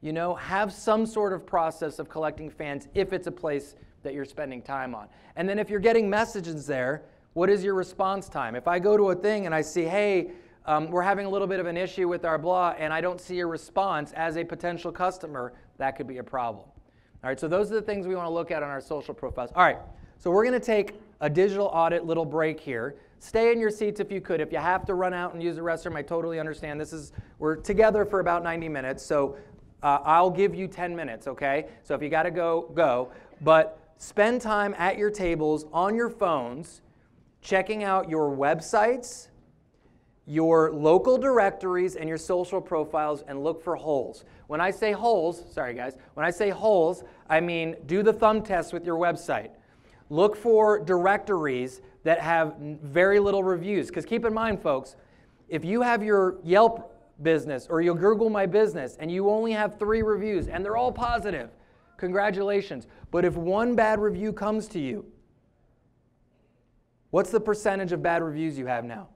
you know, have some sort of process of collecting fans if it's a place that you're spending time on. And then if you're getting messages there, what is your response time? If I go to a thing and I see, hey, um, we're having a little bit of an issue with our blah, and I don't see a response as a potential customer, that could be a problem. All right, so those are the things we want to look at on our social profiles. All right, so we're going to take a digital audit little break here. Stay in your seats if you could. If you have to run out and use the restroom, I totally understand. This is we're together for about 90 minutes, so uh, I'll give you 10 minutes. Okay, so if you got to go, go. But spend time at your tables on your phones, checking out your websites your local directories and your social profiles and look for holes. When I say holes, sorry guys, when I say holes, I mean do the thumb test with your website. Look for directories that have very little reviews. Because keep in mind, folks, if you have your Yelp business or your Google My Business and you only have three reviews and they're all positive, congratulations. But if one bad review comes to you, what's the percentage of bad reviews you have now?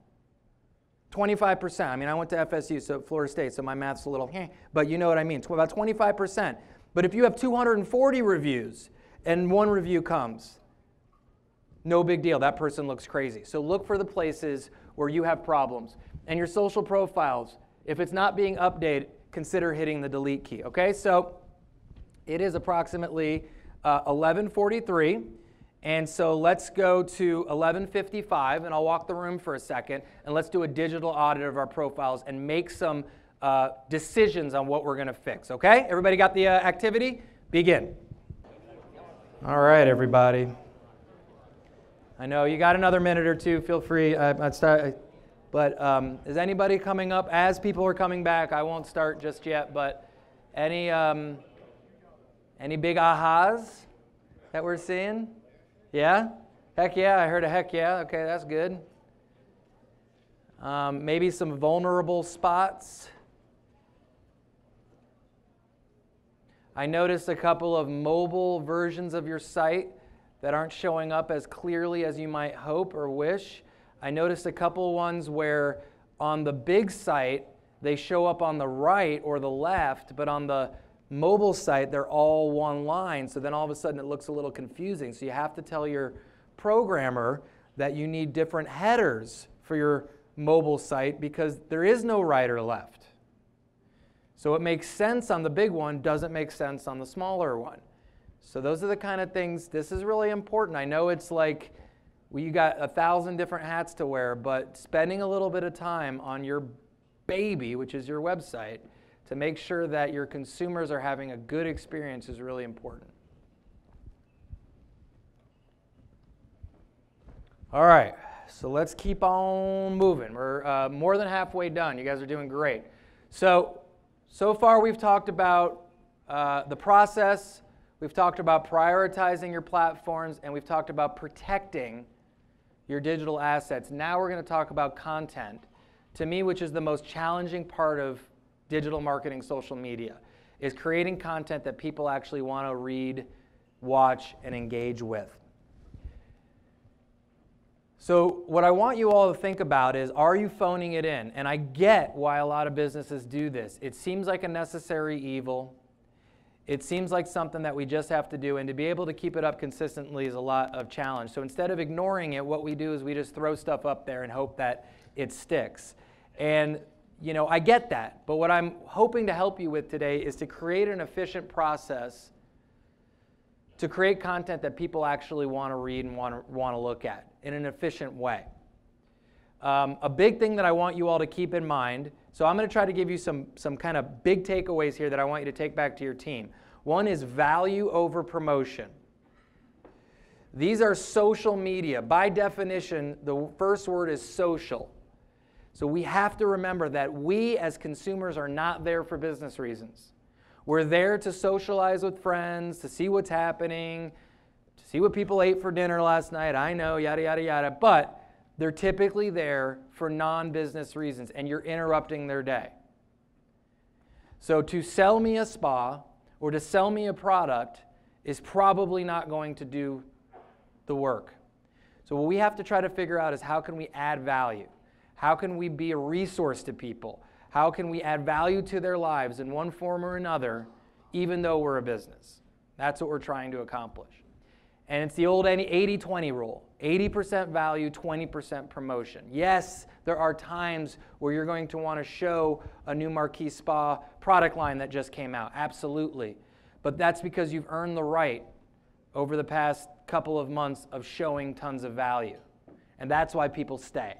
25%. I mean, I went to FSU, so Florida State, so my math's a little, but you know what I mean. About 25%. But if you have 240 reviews and one review comes, no big deal. That person looks crazy. So look for the places where you have problems. And your social profiles, if it's not being updated, consider hitting the delete key. Okay, so it is approximately uh, 1143. And so let's go to 1155, and I'll walk the room for a second, and let's do a digital audit of our profiles and make some uh, decisions on what we're going to fix. Okay? Everybody got the uh, activity? Begin. All right, everybody. I know you got another minute or two. Feel free. I, I'd start, but um, is anybody coming up as people are coming back? I won't start just yet, but any um, any big ahas that we're seeing? Yeah? Heck yeah, I heard a heck yeah. Okay, that's good. Um, maybe some vulnerable spots. I noticed a couple of mobile versions of your site that aren't showing up as clearly as you might hope or wish. I noticed a couple ones where on the big site, they show up on the right or the left, but on the mobile site, they're all one line. So then all of a sudden it looks a little confusing. So you have to tell your programmer that you need different headers for your mobile site because there is no right or left. So it makes sense on the big one, doesn't make sense on the smaller one. So those are the kind of things, this is really important. I know it's like, well, you got a thousand different hats to wear, but spending a little bit of time on your baby, which is your website, to make sure that your consumers are having a good experience is really important. All right, so let's keep on moving. We're uh, more than halfway done. You guys are doing great. So, so far we've talked about uh, the process, we've talked about prioritizing your platforms, and we've talked about protecting your digital assets. Now we're going to talk about content. To me, which is the most challenging part of digital marketing social media, is creating content that people actually want to read, watch, and engage with. So, what I want you all to think about is are you phoning it in? And I get why a lot of businesses do this. It seems like a necessary evil. It seems like something that we just have to do, and to be able to keep it up consistently is a lot of challenge. So, instead of ignoring it, what we do is we just throw stuff up there and hope that it sticks. And, you know, I get that. But what I'm hoping to help you with today is to create an efficient process to create content that people actually want to read and want to, want to look at in an efficient way. Um, a big thing that I want you all to keep in mind, so I'm going to try to give you some, some kind of big takeaways here that I want you to take back to your team. One is value over promotion. These are social media. By definition, the first word is social. So we have to remember that we as consumers are not there for business reasons. We're there to socialize with friends, to see what's happening, to see what people ate for dinner last night. I know, yada, yada, yada. But they're typically there for non business reasons, and you're interrupting their day. So to sell me a spa or to sell me a product is probably not going to do the work. So what we have to try to figure out is how can we add value? How can we be a resource to people? How can we add value to their lives in one form or another, even though we're a business? That's what we're trying to accomplish. And it's the old 80 20 rule 80% value, 20% promotion. Yes, there are times where you're going to want to show a new Marquis Spa product line that just came out. Absolutely. But that's because you've earned the right over the past couple of months of showing tons of value. And that's why people stay.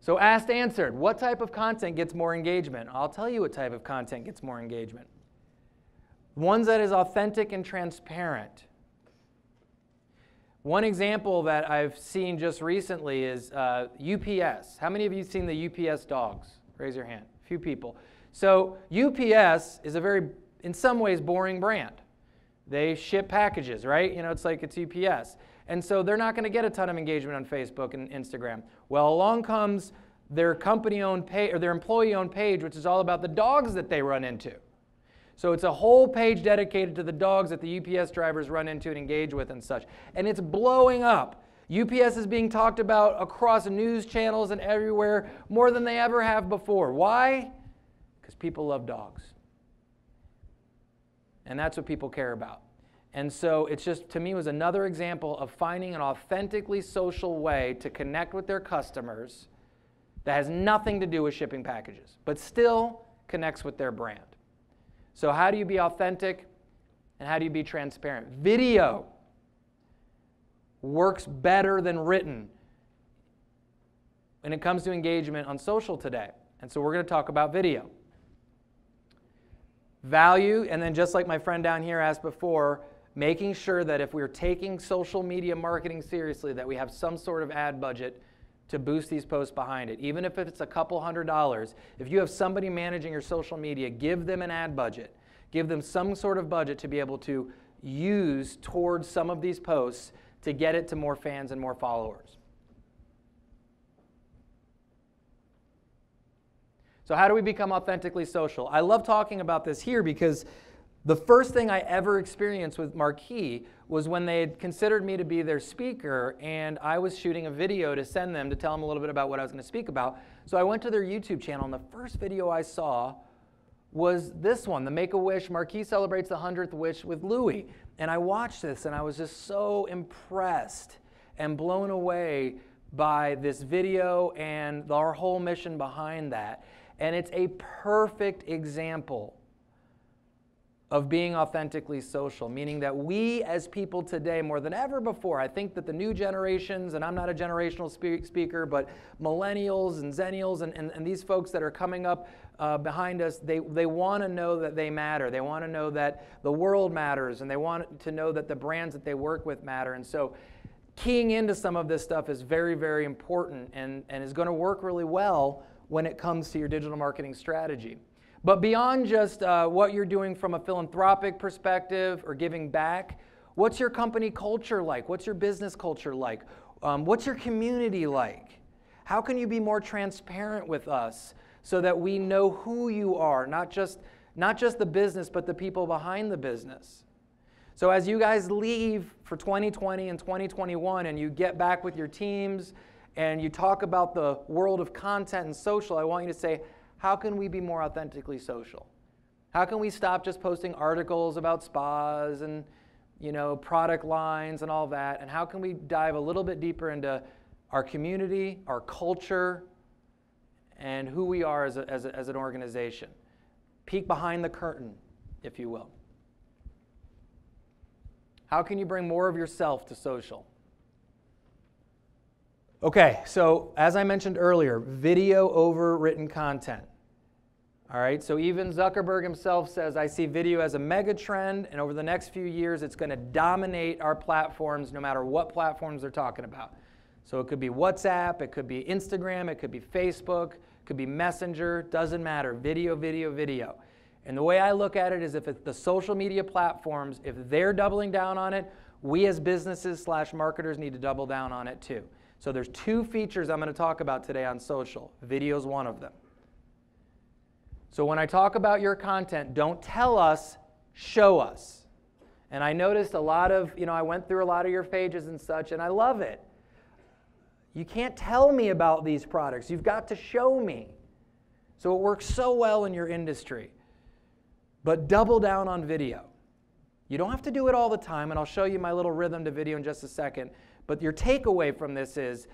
So, asked, answered. What type of content gets more engagement? I'll tell you what type of content gets more engagement. Ones that is authentic and transparent. One example that I've seen just recently is uh, UPS. How many of you seen the UPS dogs? Raise your hand. A few people. So, UPS is a very, in some ways, boring brand. They ship packages, right? You know, it's like it's UPS. And so they're not going to get a ton of engagement on Facebook and Instagram. Well, along comes their company owned page or their employee owned page, which is all about the dogs that they run into. So it's a whole page dedicated to the dogs that the UPS drivers run into and engage with and such. And it's blowing up. UPS is being talked about across news channels and everywhere more than they ever have before. Why? Because people love dogs. And that's what people care about. And so it's just, to me, was another example of finding an authentically social way to connect with their customers that has nothing to do with shipping packages, but still connects with their brand. So, how do you be authentic and how do you be transparent? Video works better than written when it comes to engagement on social today. And so, we're going to talk about video. Value, and then just like my friend down here asked before, making sure that if we're taking social media marketing seriously, that we have some sort of ad budget to boost these posts behind it. Even if it's a couple hundred dollars, if you have somebody managing your social media, give them an ad budget. Give them some sort of budget to be able to use towards some of these posts to get it to more fans and more followers. So, how do we become authentically social? I love talking about this here because the first thing I ever experienced with Marquis was when they had considered me to be their speaker, and I was shooting a video to send them to tell them a little bit about what I was going to speak about. So I went to their YouTube channel, and the first video I saw was this one, the Make a Wish. Marquis celebrates the 100th wish with Louis. And I watched this and I was just so impressed and blown away by this video and our whole mission behind that. And it's a perfect example of being authentically social, meaning that we as people today, more than ever before, I think that the new generations, and I'm not a generational spe- speaker, but millennials and xennials and, and, and these folks that are coming up uh, behind us, they, they want to know that they matter. They want to know that the world matters, and they want to know that the brands that they work with matter. And so, keying into some of this stuff is very, very important and, and is going to work really well when it comes to your digital marketing strategy. But beyond just uh, what you're doing from a philanthropic perspective or giving back, what's your company culture like? What's your business culture like? Um, what's your community like? How can you be more transparent with us so that we know who you are, not just, not just the business, but the people behind the business? So, as you guys leave for 2020 and 2021 and you get back with your teams and you talk about the world of content and social, I want you to say, how can we be more authentically social? How can we stop just posting articles about spas and you know product lines and all that? And how can we dive a little bit deeper into our community, our culture, and who we are as, a, as, a, as an organization? Peek behind the curtain, if you will. How can you bring more of yourself to social? Okay, so as I mentioned earlier, video over written content. All right, so even Zuckerberg himself says, I see video as a mega trend, and over the next few years, it's going to dominate our platforms no matter what platforms they're talking about. So it could be WhatsApp, it could be Instagram, it could be Facebook, it could be Messenger, doesn't matter. Video, video, video. And the way I look at it is if the social media platforms, if they're doubling down on it, we as businesses slash marketers need to double down on it too. So there's two features I'm going to talk about today on social. Video is one of them. So when I talk about your content, don't tell us, show us. And I noticed a lot of, you know, I went through a lot of your pages and such, and I love it. You can't tell me about these products. You've got to show me. So it works so well in your industry. But double down on video. You don't have to do it all the time, and I'll show you my little rhythm to video in just a second. But your takeaway from this is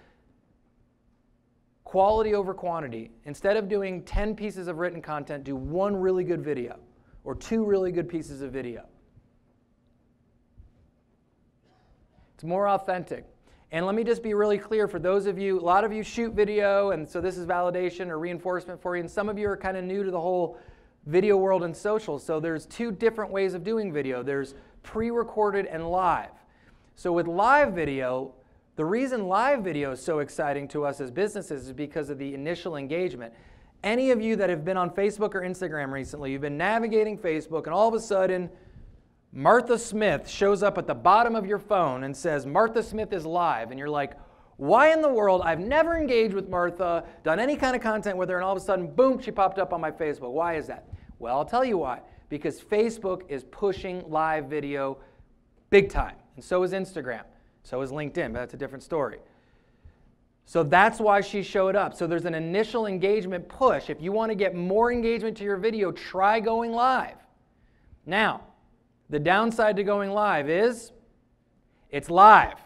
quality over quantity. Instead of doing 10 pieces of written content, do one really good video or two really good pieces of video. It's more authentic. And let me just be really clear for those of you, a lot of you shoot video, and so this is validation or reinforcement for you, and some of you are kind of new to the whole video world and social. So there's two different ways of doing video there's pre recorded and live. So with live video, the reason live video is so exciting to us as businesses is because of the initial engagement. Any of you that have been on Facebook or Instagram recently, you've been navigating Facebook, and all of a sudden, Martha Smith shows up at the bottom of your phone and says, Martha Smith is live. And you're like, why in the world? I've never engaged with Martha, done any kind of content with her, and all of a sudden, boom, she popped up on my Facebook. Why is that? Well, I'll tell you why. Because Facebook is pushing live video big time, and so is Instagram, so is LinkedIn, but that's a different story. So that's why she showed up. So there's an initial engagement push. If you want to get more engagement to your video, try going live. Now, the downside to going live is it's live.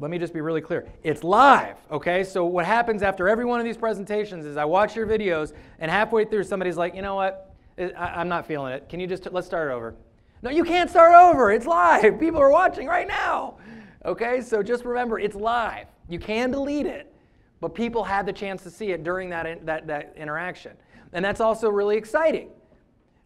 Let me just be really clear. It's live, okay? So what happens after every one of these presentations is I watch your videos, and halfway through, somebody's like, you know what? I, am not feeling it. Can you just, let's start over. No, you can't start over. It's live. People are watching right now. Okay, so just remember, it's live. You can delete it, but people had the chance to see it during that, that, that interaction. And that's also really exciting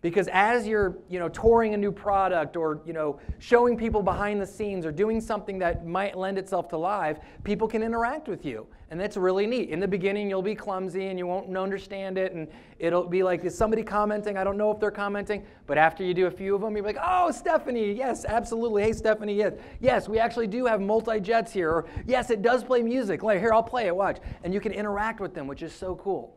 because as you're, you know, touring a new product or, you know, showing people behind the scenes or doing something that might lend itself to live, people can interact with you. And that's really neat. In the beginning, you'll be clumsy and you won't understand it. And it'll be like, is somebody commenting? I don't know if they're commenting. But after you do a few of them, you're like, oh, Stephanie, yes, absolutely. Hey, Stephanie, yes. Yes, we actually do have multi-jets here. Or, yes, it does play music. Like, here, I'll play it, watch. And you can interact with them, which is so cool.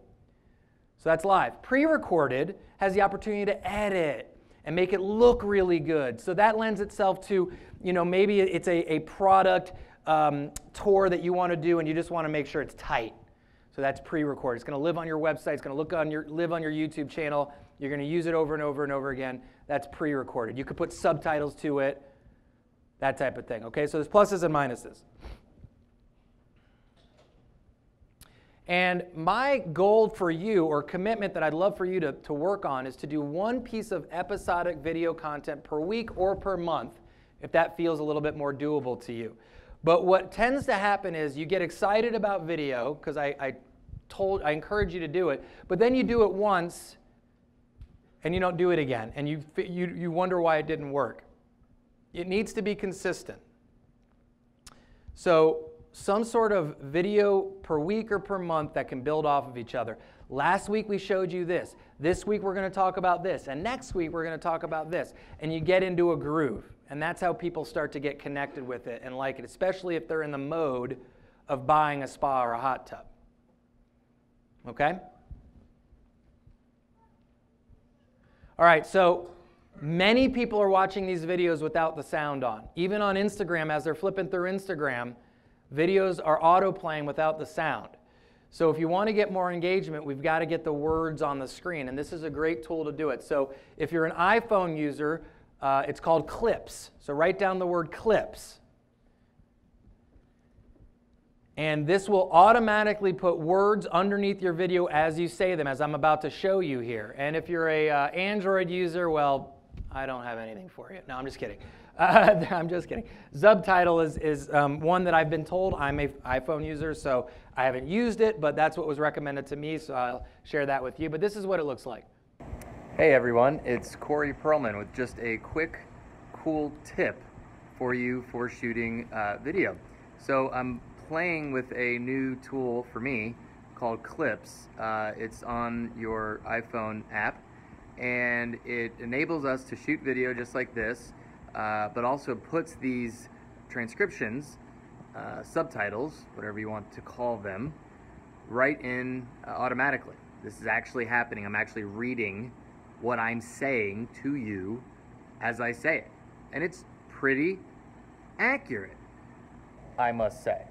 So that's live. Pre recorded has the opportunity to edit and make it look really good. So that lends itself to, you know, maybe it's a, a product um, tour that you want to do and you just want to make sure it's tight. So that's pre-recorded. It's going to live on your website. It's going to look on your live on your YouTube channel. You're going to use it over and over and over again. That's pre-recorded. You could put subtitles to it, that type of thing. Okay, so there's pluses and minuses. And my goal for you, or commitment that I'd love for you to, to work on, is to do one piece of episodic video content per week or per month, if that feels a little bit more doable to you. But what tends to happen is you get excited about video, because I, I told, I encourage you to do it, but then you do it once and you don't do it again, and you, you, you wonder why it didn't work. It needs to be consistent. So some sort of video per week or per month that can build off of each other. Last week we showed you this. This week we're going to talk about this. And next week we're going to talk about this. And you get into a groove. And that's how people start to get connected with it and like it, especially if they're in the mode of buying a spa or a hot tub. Okay? All right, so many people are watching these videos without the sound on. Even on Instagram, as they're flipping through Instagram, Videos are auto playing without the sound. So if you want to get more engagement, we've got to get the words on the screen, and this is a great tool to do it. So if you're an iPhone user, uh, it's called Clips. So write down the word Clips. And this will automatically put words underneath your video as you say them, as I'm about to show you here. And if you're a uh, Android user, well, I don't have anything for you. No, I'm just kidding. Uh, I'm just kidding. Subtitle is, is um, one that I've been told. I'm an iPhone user, so I haven't used it, but that's what was recommended to me, so I'll share that with you. But this is what it looks like. Hey everyone, it's Corey Perlman with just a quick, cool tip for you for shooting uh, video. So I'm playing with a new tool for me called Clips. Uh, it's on your iPhone app, and it enables us to shoot video just like this uh, but also puts these transcriptions, uh, subtitles, whatever you want to call them, right in uh, automatically. This is actually happening. I'm actually reading what I'm saying to you as I say it. And it's pretty accurate, I must say.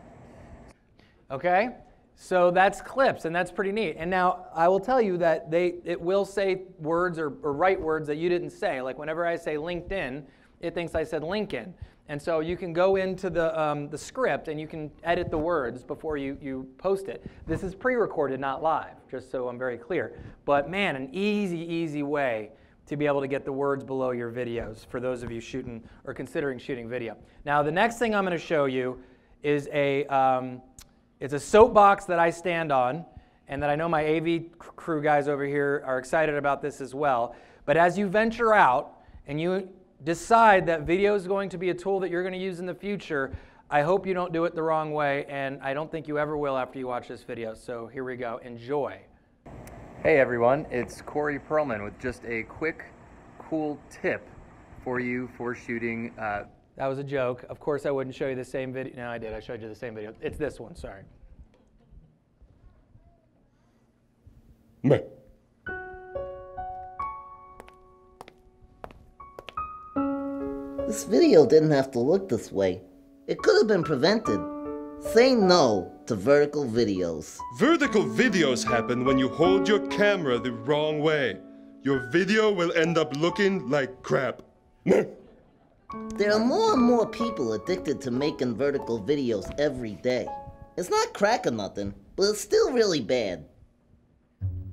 Okay? So that's clips, and that's pretty neat. And now I will tell you that they it will say words or, or write words that you didn't say. Like whenever I say LinkedIn, it thinks I said Lincoln. And so you can go into the, um, the script and you can edit the words before you, you post it. This is pre-recorded, not live, just so I'm very clear. But man, an easy, easy way to be able to get the words below your videos for those of you shooting or considering shooting video. Now, the next thing I'm going to show you is a, um, it's a soapbox that I stand on and that I know my AV crew guys over here are excited about this as well. But as you venture out and you decide that video is going to be a tool that you're going to use in the future, I hope you don't do it the wrong way, and I don't think you ever will after you watch this video. So here we go. Enjoy. Hey everyone, it's Corey Perlman with just a quick, cool tip for you for shooting. Uh, that was a joke. Of course, I wouldn't show you the same video. No, I did. I showed you the same video. It's this one. Sorry. Meh. This video didn't have to look this way. It could have been prevented. Say no to vertical videos. Vertical videos happen when you hold your camera the wrong way. Your video will end up looking like crap. there are more and more people addicted to making vertical videos every day. It's not crack or nothing, but it's still really bad.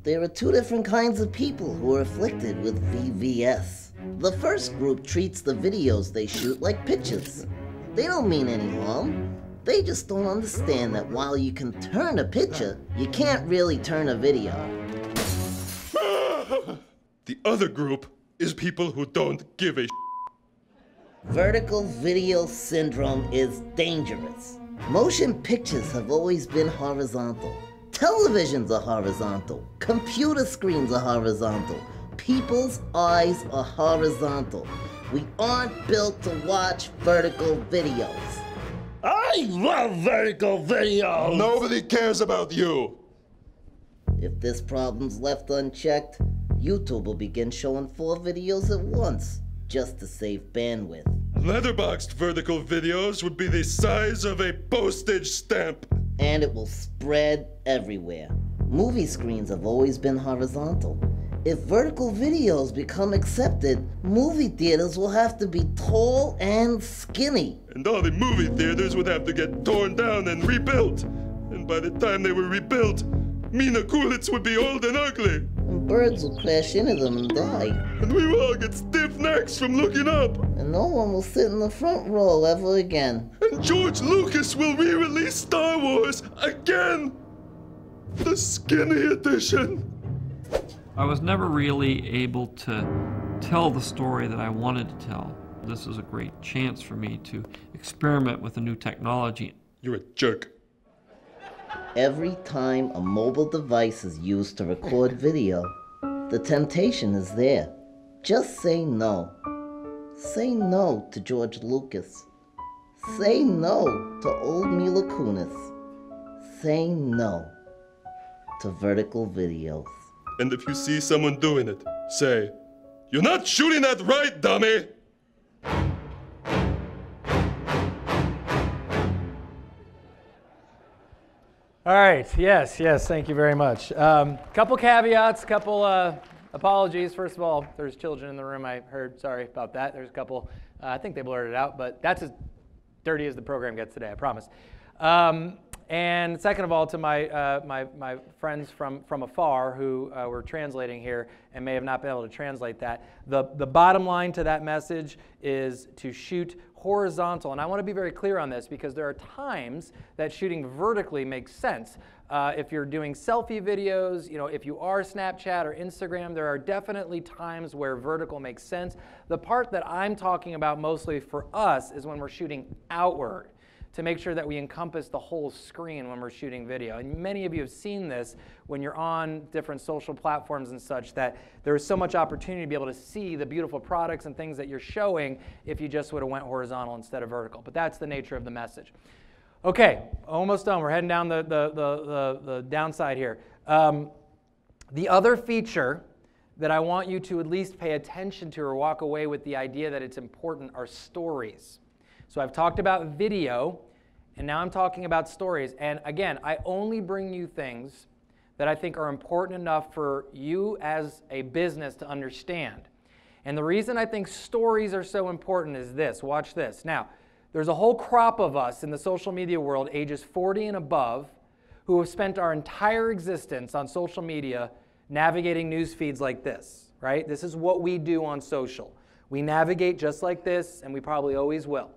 There are two different kinds of people who are afflicted with VVS. The first group treats the videos they shoot like pictures. They don't mean any harm. They just don't understand that while you can turn a picture, you can't really turn a video. the other group is people who don't give a Vertical video syndrome is dangerous. Motion pictures have always been horizontal. Televisions are horizontal. Computer screens are horizontal people's eyes are horizontal. We aren't built to watch vertical videos. I love vertical videos! Nobody cares about you! If this problem's left unchecked, YouTube will begin showing four videos at once, just to save bandwidth. Letterboxed vertical videos would be the size of a postage stamp. and it will spread everywhere. Movie screens have always been horizontal. If vertical videos become accepted, movie theaters will have to be tall and skinny. And all the movie theaters would have to get torn down and rebuilt. And by the time they were rebuilt, Mila Kunis would be old and ugly. And birds will crash into them and die. And we will all get stiff necks from looking up. And no one will sit in the front row ever again. And George Lucas will re release Star Wars again! The skinny edition! I was never really able to tell the story that I wanted to tell. This is a great chance for me to experiment with a new technology. You're a jerk. Every time a mobile device is used to record video, the temptation is there. Just say no. Say no to George Lucas. Say no to old Mila Kunis. Say no to vertical videos. And if you see someone doing it, say, You're not shooting that right, dummy! All right. Yes. Yes. Thank you very much. Um, couple caveats. A Couple uh, apologies. First of all, there's children in the room. I heard. Sorry about that. There's a couple. Uh, I think they blurted it out, but that's as dirty as the program gets today. I promise. Um, and second of all, to my, uh, my, my friends from, from afar who uh, were translating here and may have not been able to translate that, the, the bottom line to that message is to shoot horizontal. And I want to be very clear on this because there are times that shooting vertically makes sense. Uh, if you're doing selfie videos, you know, if you are Snapchat or Instagram, there are definitely times where vertical makes sense. The part that I'm talking about mostly for us is when we're shooting outward to make sure that we encompass the whole screen when we're shooting video. And many of you have seen this when you're on different social platforms and such that there is so much opportunity to be able to see the beautiful products and things that you're showing if you just would have went horizontal instead of vertical. But that's the nature of the message. Okay, almost done. We're heading down the, the, the, the, the downside here. Um, the other feature that I want you to at least pay attention to or walk away with the idea that it's important are stories. So I've talked about video, and now I'm talking about stories. And again, I only bring you things that I think are important enough for you as a business to understand. And the reason I think stories are so important is this watch this. Now, there's a whole crop of us in the social media world, ages 40 and above, who have spent our entire existence on social media navigating news feeds like this, right? This is what we do on social. We navigate just like this, and we probably always will.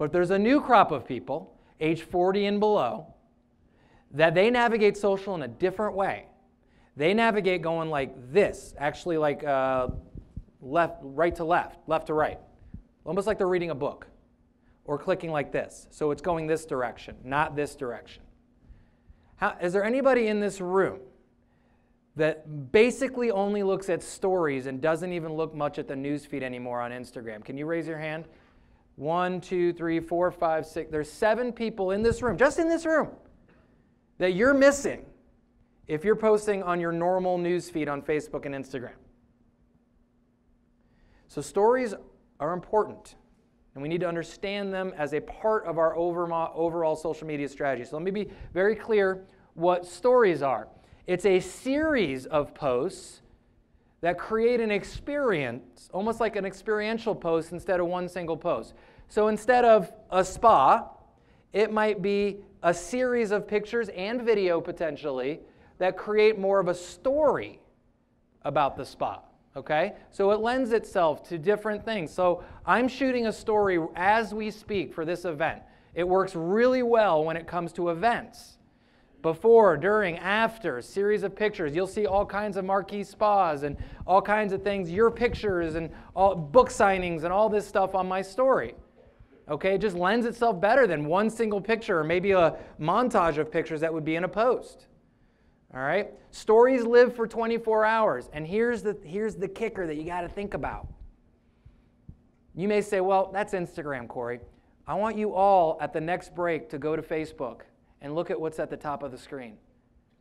But there's a new crop of people, age 40 and below, that they navigate social in a different way. They navigate going like this, actually like uh, left, right to left, left to right, almost like they're reading a book, or clicking like this. So it's going this direction, not this direction. How, is there anybody in this room that basically only looks at stories and doesn't even look much at the news feed anymore on Instagram? Can you raise your hand? One, two, three, four, five, six. There's seven people in this room, just in this room, that you're missing if you're posting on your normal news feed on Facebook and Instagram. So, stories are important, and we need to understand them as a part of our overall social media strategy. So, let me be very clear what stories are it's a series of posts that create an experience, almost like an experiential post instead of one single post. So instead of a spa, it might be a series of pictures and video potentially that create more of a story about the spa. Okay? So it lends itself to different things. So I'm shooting a story as we speak for this event. It works really well when it comes to events. Before, during, after, series of pictures. You'll see all kinds of Marquis Spas and all kinds of things, your pictures and all book signings and all this stuff on my story. Okay, it just lends itself better than one single picture or maybe a montage of pictures that would be in a post. All right? Stories live for 24 hours. And here's the, here's the kicker that you got to think about. You may say, well, that's Instagram, Corey. I want you all at the next break to go to Facebook and look at what's at the top of the screen.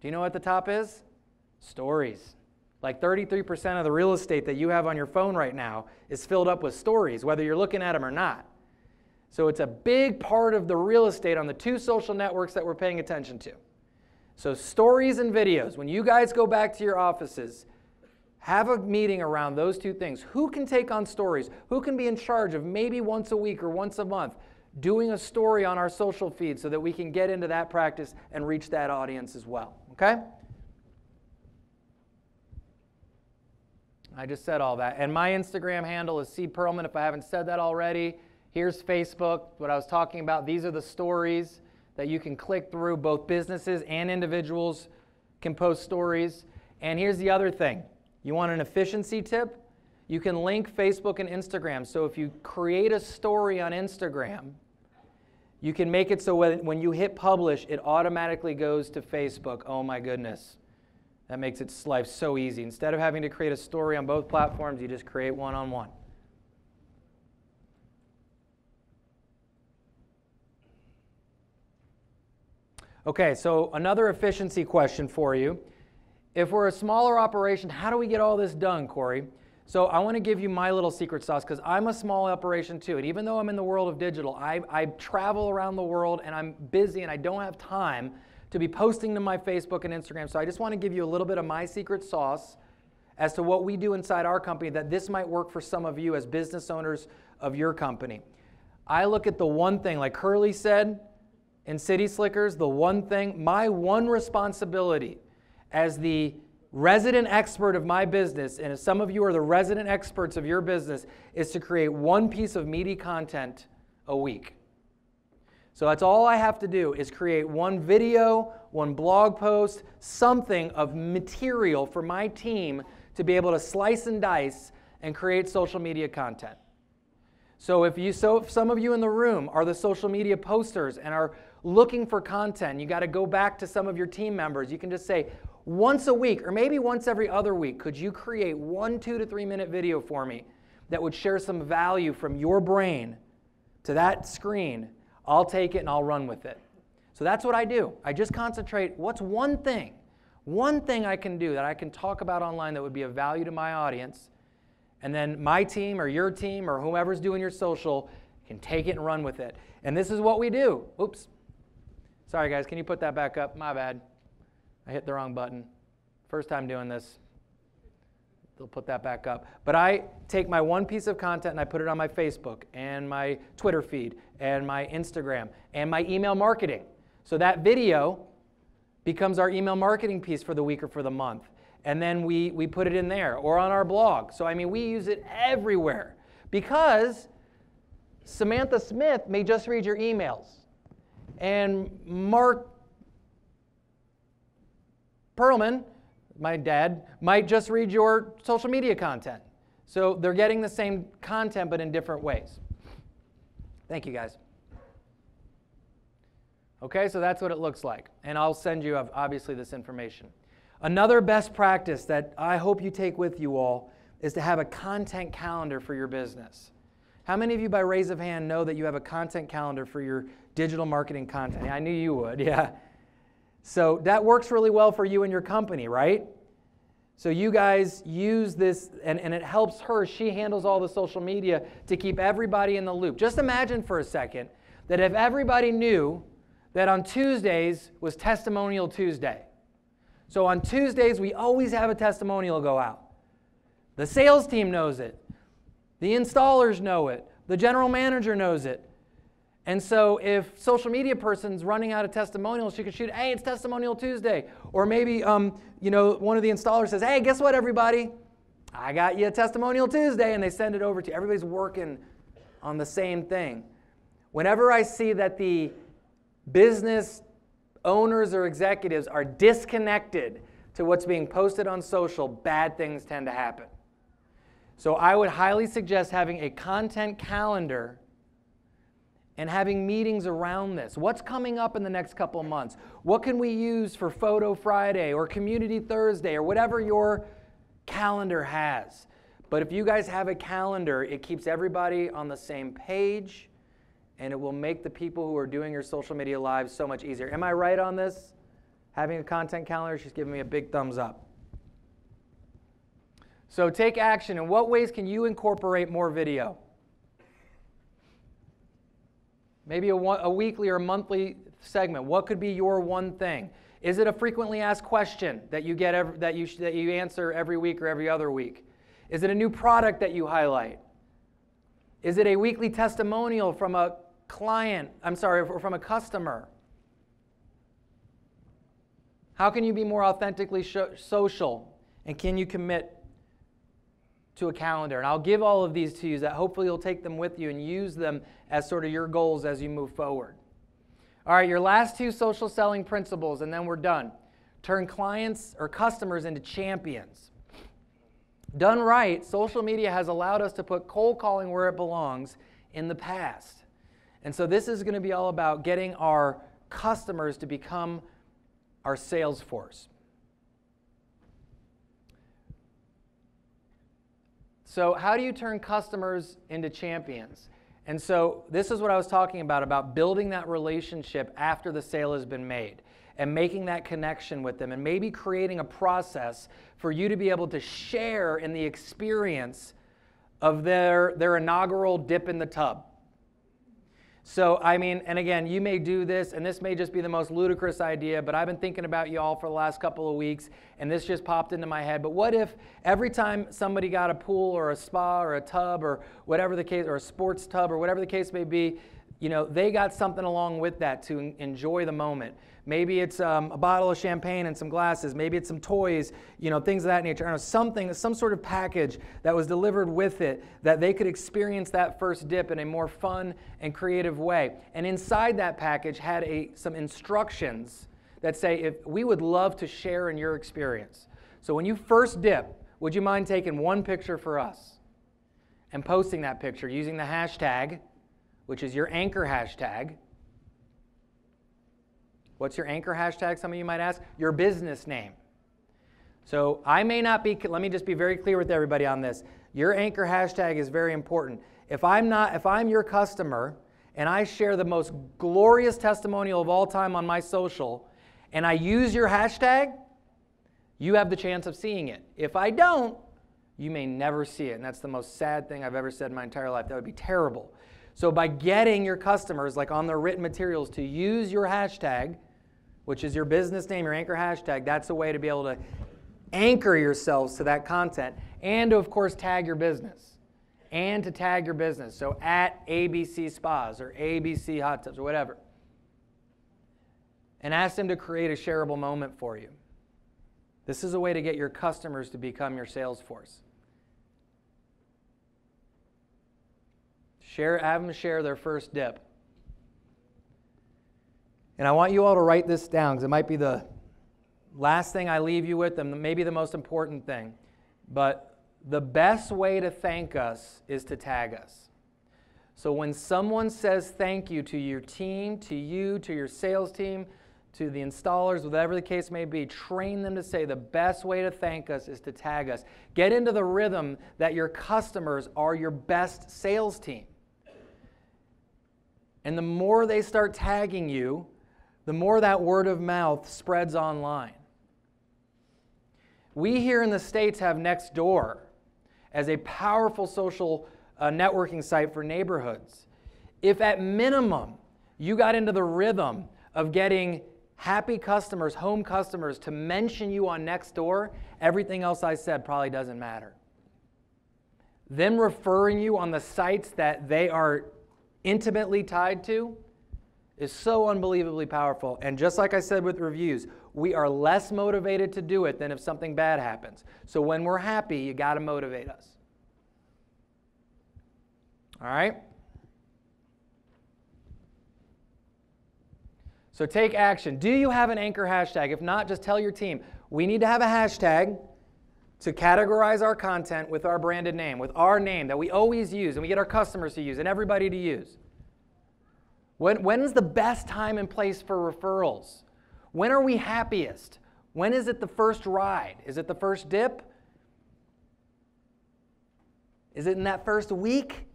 Do you know what the top is? Stories. Like 33% of the real estate that you have on your phone right now is filled up with stories, whether you're looking at them or not. So it's a big part of the real estate on the two social networks that we're paying attention to. So, stories and videos. When you guys go back to your offices, have a meeting around those two things. Who can take on stories? Who can be in charge of maybe once a week or once a month doing a story on our social feed so that we can get into that practice and reach that audience as well? Okay? I just said all that. And my Instagram handle is C Perlman if I haven't said that already. Here's Facebook, what I was talking about. These are the stories that you can click through. Both businesses and individuals can post stories. And here's the other thing you want an efficiency tip? You can link Facebook and Instagram. So if you create a story on Instagram, you can make it so when you hit publish, it automatically goes to Facebook. Oh my goodness. That makes its life so easy. Instead of having to create a story on both platforms, you just create one on one. Okay, so another efficiency question for you. If we're a smaller operation, how do we get all this done, Corey? So I want to give you my little secret sauce because I'm a small operation too. And even though I'm in the world of digital, I, I travel around the world and I'm busy and I don't have time to be posting to my Facebook and Instagram. So I just want to give you a little bit of my secret sauce as to what we do inside our company that this might work for some of you as business owners of your company. I look at the one thing, like Curly said in City Slickers, the one thing, my one responsibility as the resident expert of my business, and if some of you are the resident experts of your business, is to create one piece of meaty content a week. So that's all I have to do is create one video, one blog post, something of material for my team to be able to slice and dice and create social media content. So if you so if some of you in the room are the social media posters and are looking for content, you got to go back to some of your team members. You can just say, once a week, or maybe once every other week, could you create one two to three minute video for me that would share some value from your brain to that screen? I'll take it and I'll run with it. So that's what I do. I just concentrate what's one thing, one thing I can do that I can talk about online that would be of value to my audience. And then my team or your team or whoever's doing your social can take it and run with it. And this is what we do. Oops. Sorry, guys. Can you put that back up? My bad. I hit the wrong button. First time doing this. They'll put that back up. But I take my one piece of content and I put it on my Facebook and my Twitter feed and my Instagram and my email marketing. So that video becomes our email marketing piece for the week or for the month. And then we, we put it in there or on our blog. So, I mean, we use it everywhere because Samantha Smith may just read your emails. And Mark Perlman, my dad, might just read your social media content. So they're getting the same content, but in different ways. Thank you, guys. Okay, so that's what it looks like. And I'll send you, obviously, this information. Another best practice that I hope you take with you all is to have a content calendar for your business. How many of you, by raise of hand, know that you have a content calendar for your digital marketing content? I knew you would, yeah. So that works really well for you and your company, right? So you guys use this, and, and it helps her. She handles all the social media to keep everybody in the loop. Just imagine for a second that if everybody knew that on Tuesdays was Testimonial Tuesday. So on Tuesdays, we always have a testimonial go out. The sales team knows it, the installers know it, the general manager knows it, and so if social media person's running out of testimonials, she could shoot, hey, it's Testimonial Tuesday. Or maybe, um, you know, one of the installers says, hey, guess what, everybody? I got you a Testimonial Tuesday, and they send it over to you. Everybody's working on the same thing. Whenever I see that the business owners or executives are disconnected to what's being posted on social, bad things tend to happen. So I would highly suggest having a content calendar and having meetings around this. What's coming up in the next couple of months? What can we use for Photo Friday or Community Thursday or whatever your calendar has? But if you guys have a calendar, it keeps everybody on the same page and it will make the people who are doing your social media lives so much easier. Am I right on this? Having a content calendar, she's giving me a big thumbs up. So take action. In what ways can you incorporate more video? Maybe a, one, a weekly or monthly segment. What could be your one thing? Is it a frequently asked question that you get every, that you that you answer every week or every other week? Is it a new product that you highlight? Is it a weekly testimonial from a client? I'm sorry, or from a customer? How can you be more authentically social? And can you commit to a calendar? And I'll give all of these to you that hopefully you'll take them with you and use them as sort of your goals as you move forward. All right, your last two social selling principles, and then we're done. Turn clients or customers into champions. Done right, social media has allowed us to put cold calling where it belongs in the past. And so this is going to be all about getting our customers to become our sales force. So, how do you turn customers into champions? And so, this is what I was talking about about building that relationship after the sale has been made and making that connection with them and maybe creating a process for you to be able to share in the experience of their, their inaugural dip in the tub. So, I mean, and again, you may do this, and this may just be the most ludicrous idea, but I've been thinking about you all for the last couple of weeks, and this just popped into my head. But what if every time somebody got a pool or a spa or a tub or whatever the case, or a sports tub or whatever the case may be, you know, they got something along with that to enjoy the moment. Maybe it's um, a bottle of champagne and some glasses. Maybe it's some toys, you know, things of that nature. I know, something, some sort of package that was delivered with it that they could experience that first dip in a more fun and creative way. And inside that package had a, some instructions that say, if we would love to share in your experience. So when you first dip, would you mind taking one picture for us and posting that picture using the hashtag, which is your anchor hashtag? What's your anchor hashtag, some of you might ask? Your business name. So I may not be, let me just be very clear with everybody on this. Your anchor hashtag is very important. If I'm not, if I'm your customer and I share the most glorious testimonial of all time on my social and I use your hashtag, you have the chance of seeing it. If I don't, you may never see it. And that's the most sad thing I've ever said in my entire life. That would be terrible. So by getting your customers, like on their written materials, to use your hashtag, which is your business name, your anchor hashtag, that's a way to be able to anchor yourselves to that content and to, of course, tag your business. And to tag your business. So at ABC Spas or ABC Hot Tubs or whatever. And ask them to create a shareable moment for you. This is a way to get your customers to become your sales force. Share, have them share their first dip. And I want you all to write this down because it might be the last thing I leave you with, and maybe the most important thing. But the best way to thank us is to tag us. So when someone says thank you to your team, to you, to your sales team, to the installers, whatever the case may be, train them to say the best way to thank us is to tag us. Get into the rhythm that your customers are your best sales team. And the more they start tagging you, the more that word of mouth spreads online. We here in the States have Nextdoor as a powerful social uh, networking site for neighborhoods. If at minimum you got into the rhythm of getting happy customers, home customers, to mention you on Nextdoor, everything else I said probably doesn't matter. Them referring you on the sites that they are intimately tied to, is so unbelievably powerful. And just like I said with reviews, we are less motivated to do it than if something bad happens. So when we're happy, you got to motivate us. All right? So take action. Do you have an anchor hashtag? If not, just tell your team. We need to have a hashtag to categorize our content with our branded name, with our name that we always use and we get our customers to use and everybody to use. When, when's the best time and place for referrals? When are we happiest? When is it the first ride? Is it the first dip? Is it in that first week?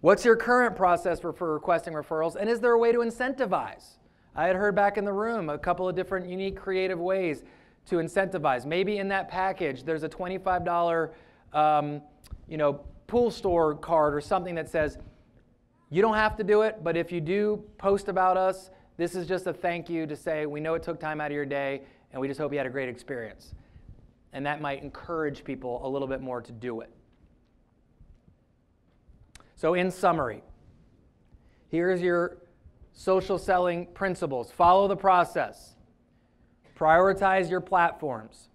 What's your current process for, for requesting referrals? And is there a way to incentivize? I had heard back in the room a couple of different unique creative ways to incentivize. Maybe in that package there's a $25 um, you know, pool store card or something that says, You don't have to do it, but if you do post about us, this is just a thank you to say we know it took time out of your day and we just hope you had a great experience. And that might encourage people a little bit more to do it. So, in summary, here's your social selling principles follow the process, prioritize your platforms,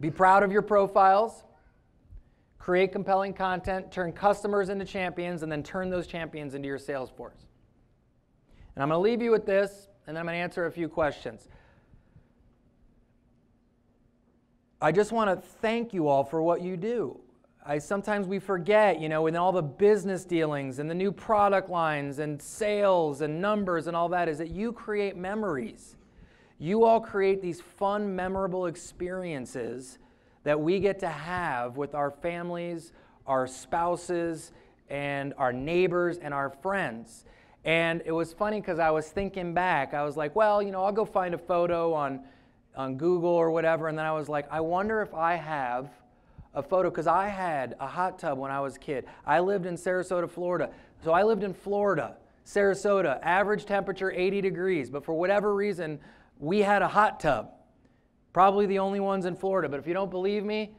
be proud of your profiles, create compelling content, turn customers into champions, and then turn those champions into your sales force. And I'm going to leave you with this, and then I'm going to answer a few questions. I just want to thank you all for what you do. I sometimes we forget, you know, in all the business dealings and the new product lines and sales and numbers and all that is that you create memories. You all create these fun, memorable experiences that we get to have with our families, our spouses, and our neighbors and our friends. And it was funny because I was thinking back. I was like, well, you know, I'll go find a photo on, on Google or whatever. And then I was like, I wonder if I have a photo because I had a hot tub when I was a kid. I lived in Sarasota, Florida. So I lived in Florida, Sarasota, average temperature 80 degrees. But for whatever reason, we had a hot tub. Probably the only ones in Florida. But if you don't believe me,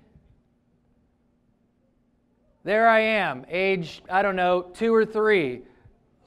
there I am, age, I don't know, two or three,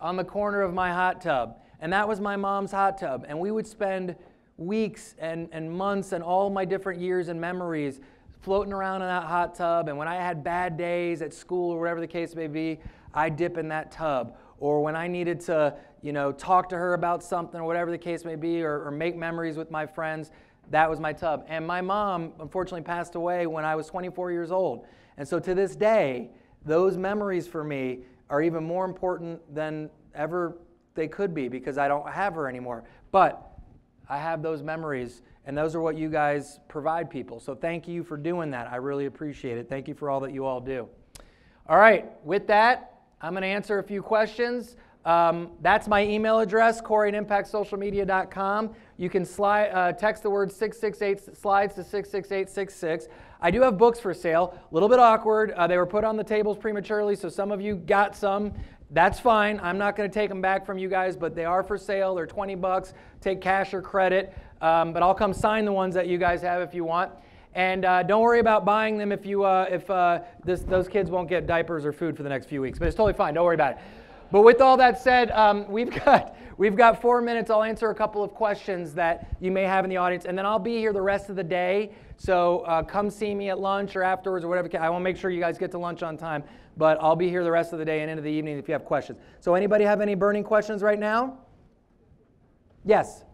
on the corner of my hot tub. And that was my mom's hot tub. And we would spend weeks and, and months and all my different years and memories floating around in that hot tub. And when I had bad days at school or whatever the case may be, I'd dip in that tub. Or when I needed to, you know, talk to her about something or whatever the case may be, or, or make memories with my friends, that was my tub. And my mom, unfortunately, passed away when I was 24 years old. And so to this day, those memories for me are even more important than ever they could be because I don't have her anymore. But I have those memories, and those are what you guys provide people. So thank you for doing that. I really appreciate it. Thank you for all that you all do. All right, with that, I'm going to answer a few questions. Um, that's my email address, Corey at impactsocialmedia.com. You can slide, uh, text the word 668 slides to 66866. I do have books for sale. A little bit awkward. Uh, they were put on the tables prematurely, so some of you got some. That's fine. I'm not going to take them back from you guys, but they are for sale. They're 20 bucks. Take cash or credit. Um, but I'll come sign the ones that you guys have if you want. And uh, don't worry about buying them if you uh, if uh, this, those kids won't get diapers or food for the next few weeks. But it's totally fine. Don't worry about it. But with all that said, um, we've got we've got four minutes. I'll answer a couple of questions that you may have in the audience, and then I'll be here the rest of the day. So uh, come see me at lunch or afterwards or whatever. I want to make sure you guys get to lunch on time. But I'll be here the rest of the day and into the evening if you have questions. So anybody have any burning questions right now? Yes.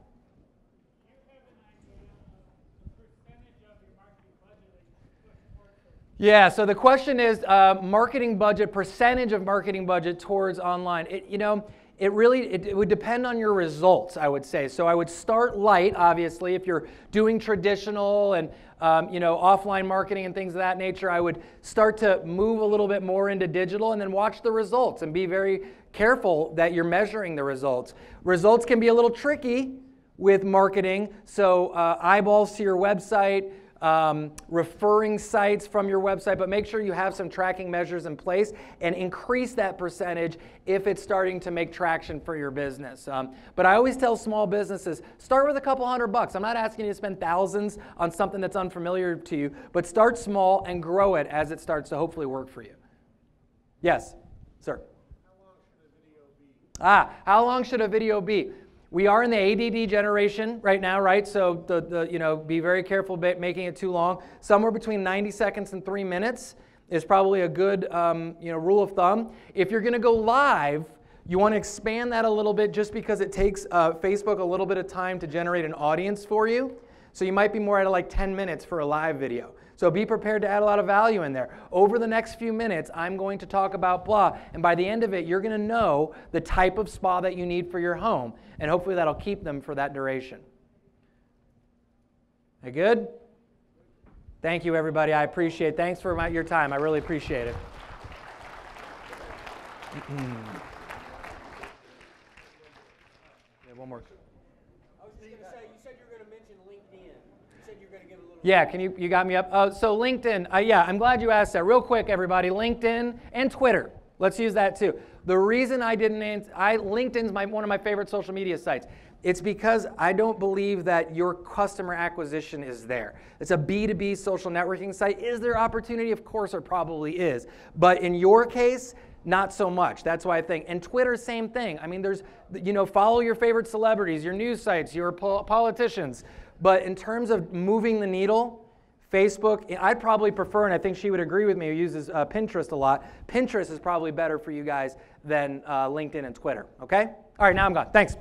Yeah, so the question is uh, marketing budget, percentage of marketing budget towards online. It, you know, it really it, it, would depend on your results, I would say. So I would start light, obviously, if you're doing traditional and um, you know offline marketing and things of that nature. I would start to move a little bit more into digital and then watch the results and be very careful that you're measuring the results. Results can be a little tricky with marketing, so uh, eyeballs to your website um, referring sites from your website, but make sure you have some tracking measures in place and increase that percentage if it's starting to make traction for your business. Um, but I always tell small businesses start with a couple hundred bucks. I'm not asking you to spend thousands on something that's unfamiliar to you, but start small and grow it as it starts to hopefully work for you. Yes, sir. Ah, how long should a video be? We are in the ADD generation right now, right? So the, the you know, be very careful making it too long. Somewhere between 90 seconds and three minutes is probably a good um, you know, rule of thumb. If you're going to go live, you want to expand that a little bit just because it takes uh, Facebook a little bit of time to generate an audience for you. So you might be more at like 10 minutes for a live video. So be prepared to add a lot of value in there. Over the next few minutes, I'm going to talk about blah. And by the end of it, you're going to know the type of spa that you need for your home. And hopefully that'll keep them for that duration. Are good? Thank you, everybody. I appreciate it. Thanks for my, your time. I really appreciate it. yeah, one more. Yeah, can you, you got me up? Uh, so LinkedIn, uh, yeah, I'm glad you asked that. Real quick, everybody, LinkedIn and Twitter. Let's use that too. The reason I didn't, ans- I LinkedIn's my, one of my favorite social media sites. It's because I don't believe that your customer acquisition is there. It's a B2B social networking site. Is there opportunity? Of course, there probably is. But in your case, not so much. That's why I think. And Twitter, same thing. I mean, there's, you know, follow your favorite celebrities, your news sites, your pol- politicians. But in terms of moving the needle, Facebook, I'd probably prefer, and I think she would agree with me, who uses uh, Pinterest a lot. Pinterest is probably better for you guys than uh, LinkedIn and Twitter, okay? All right, now I'm gone. Thanks.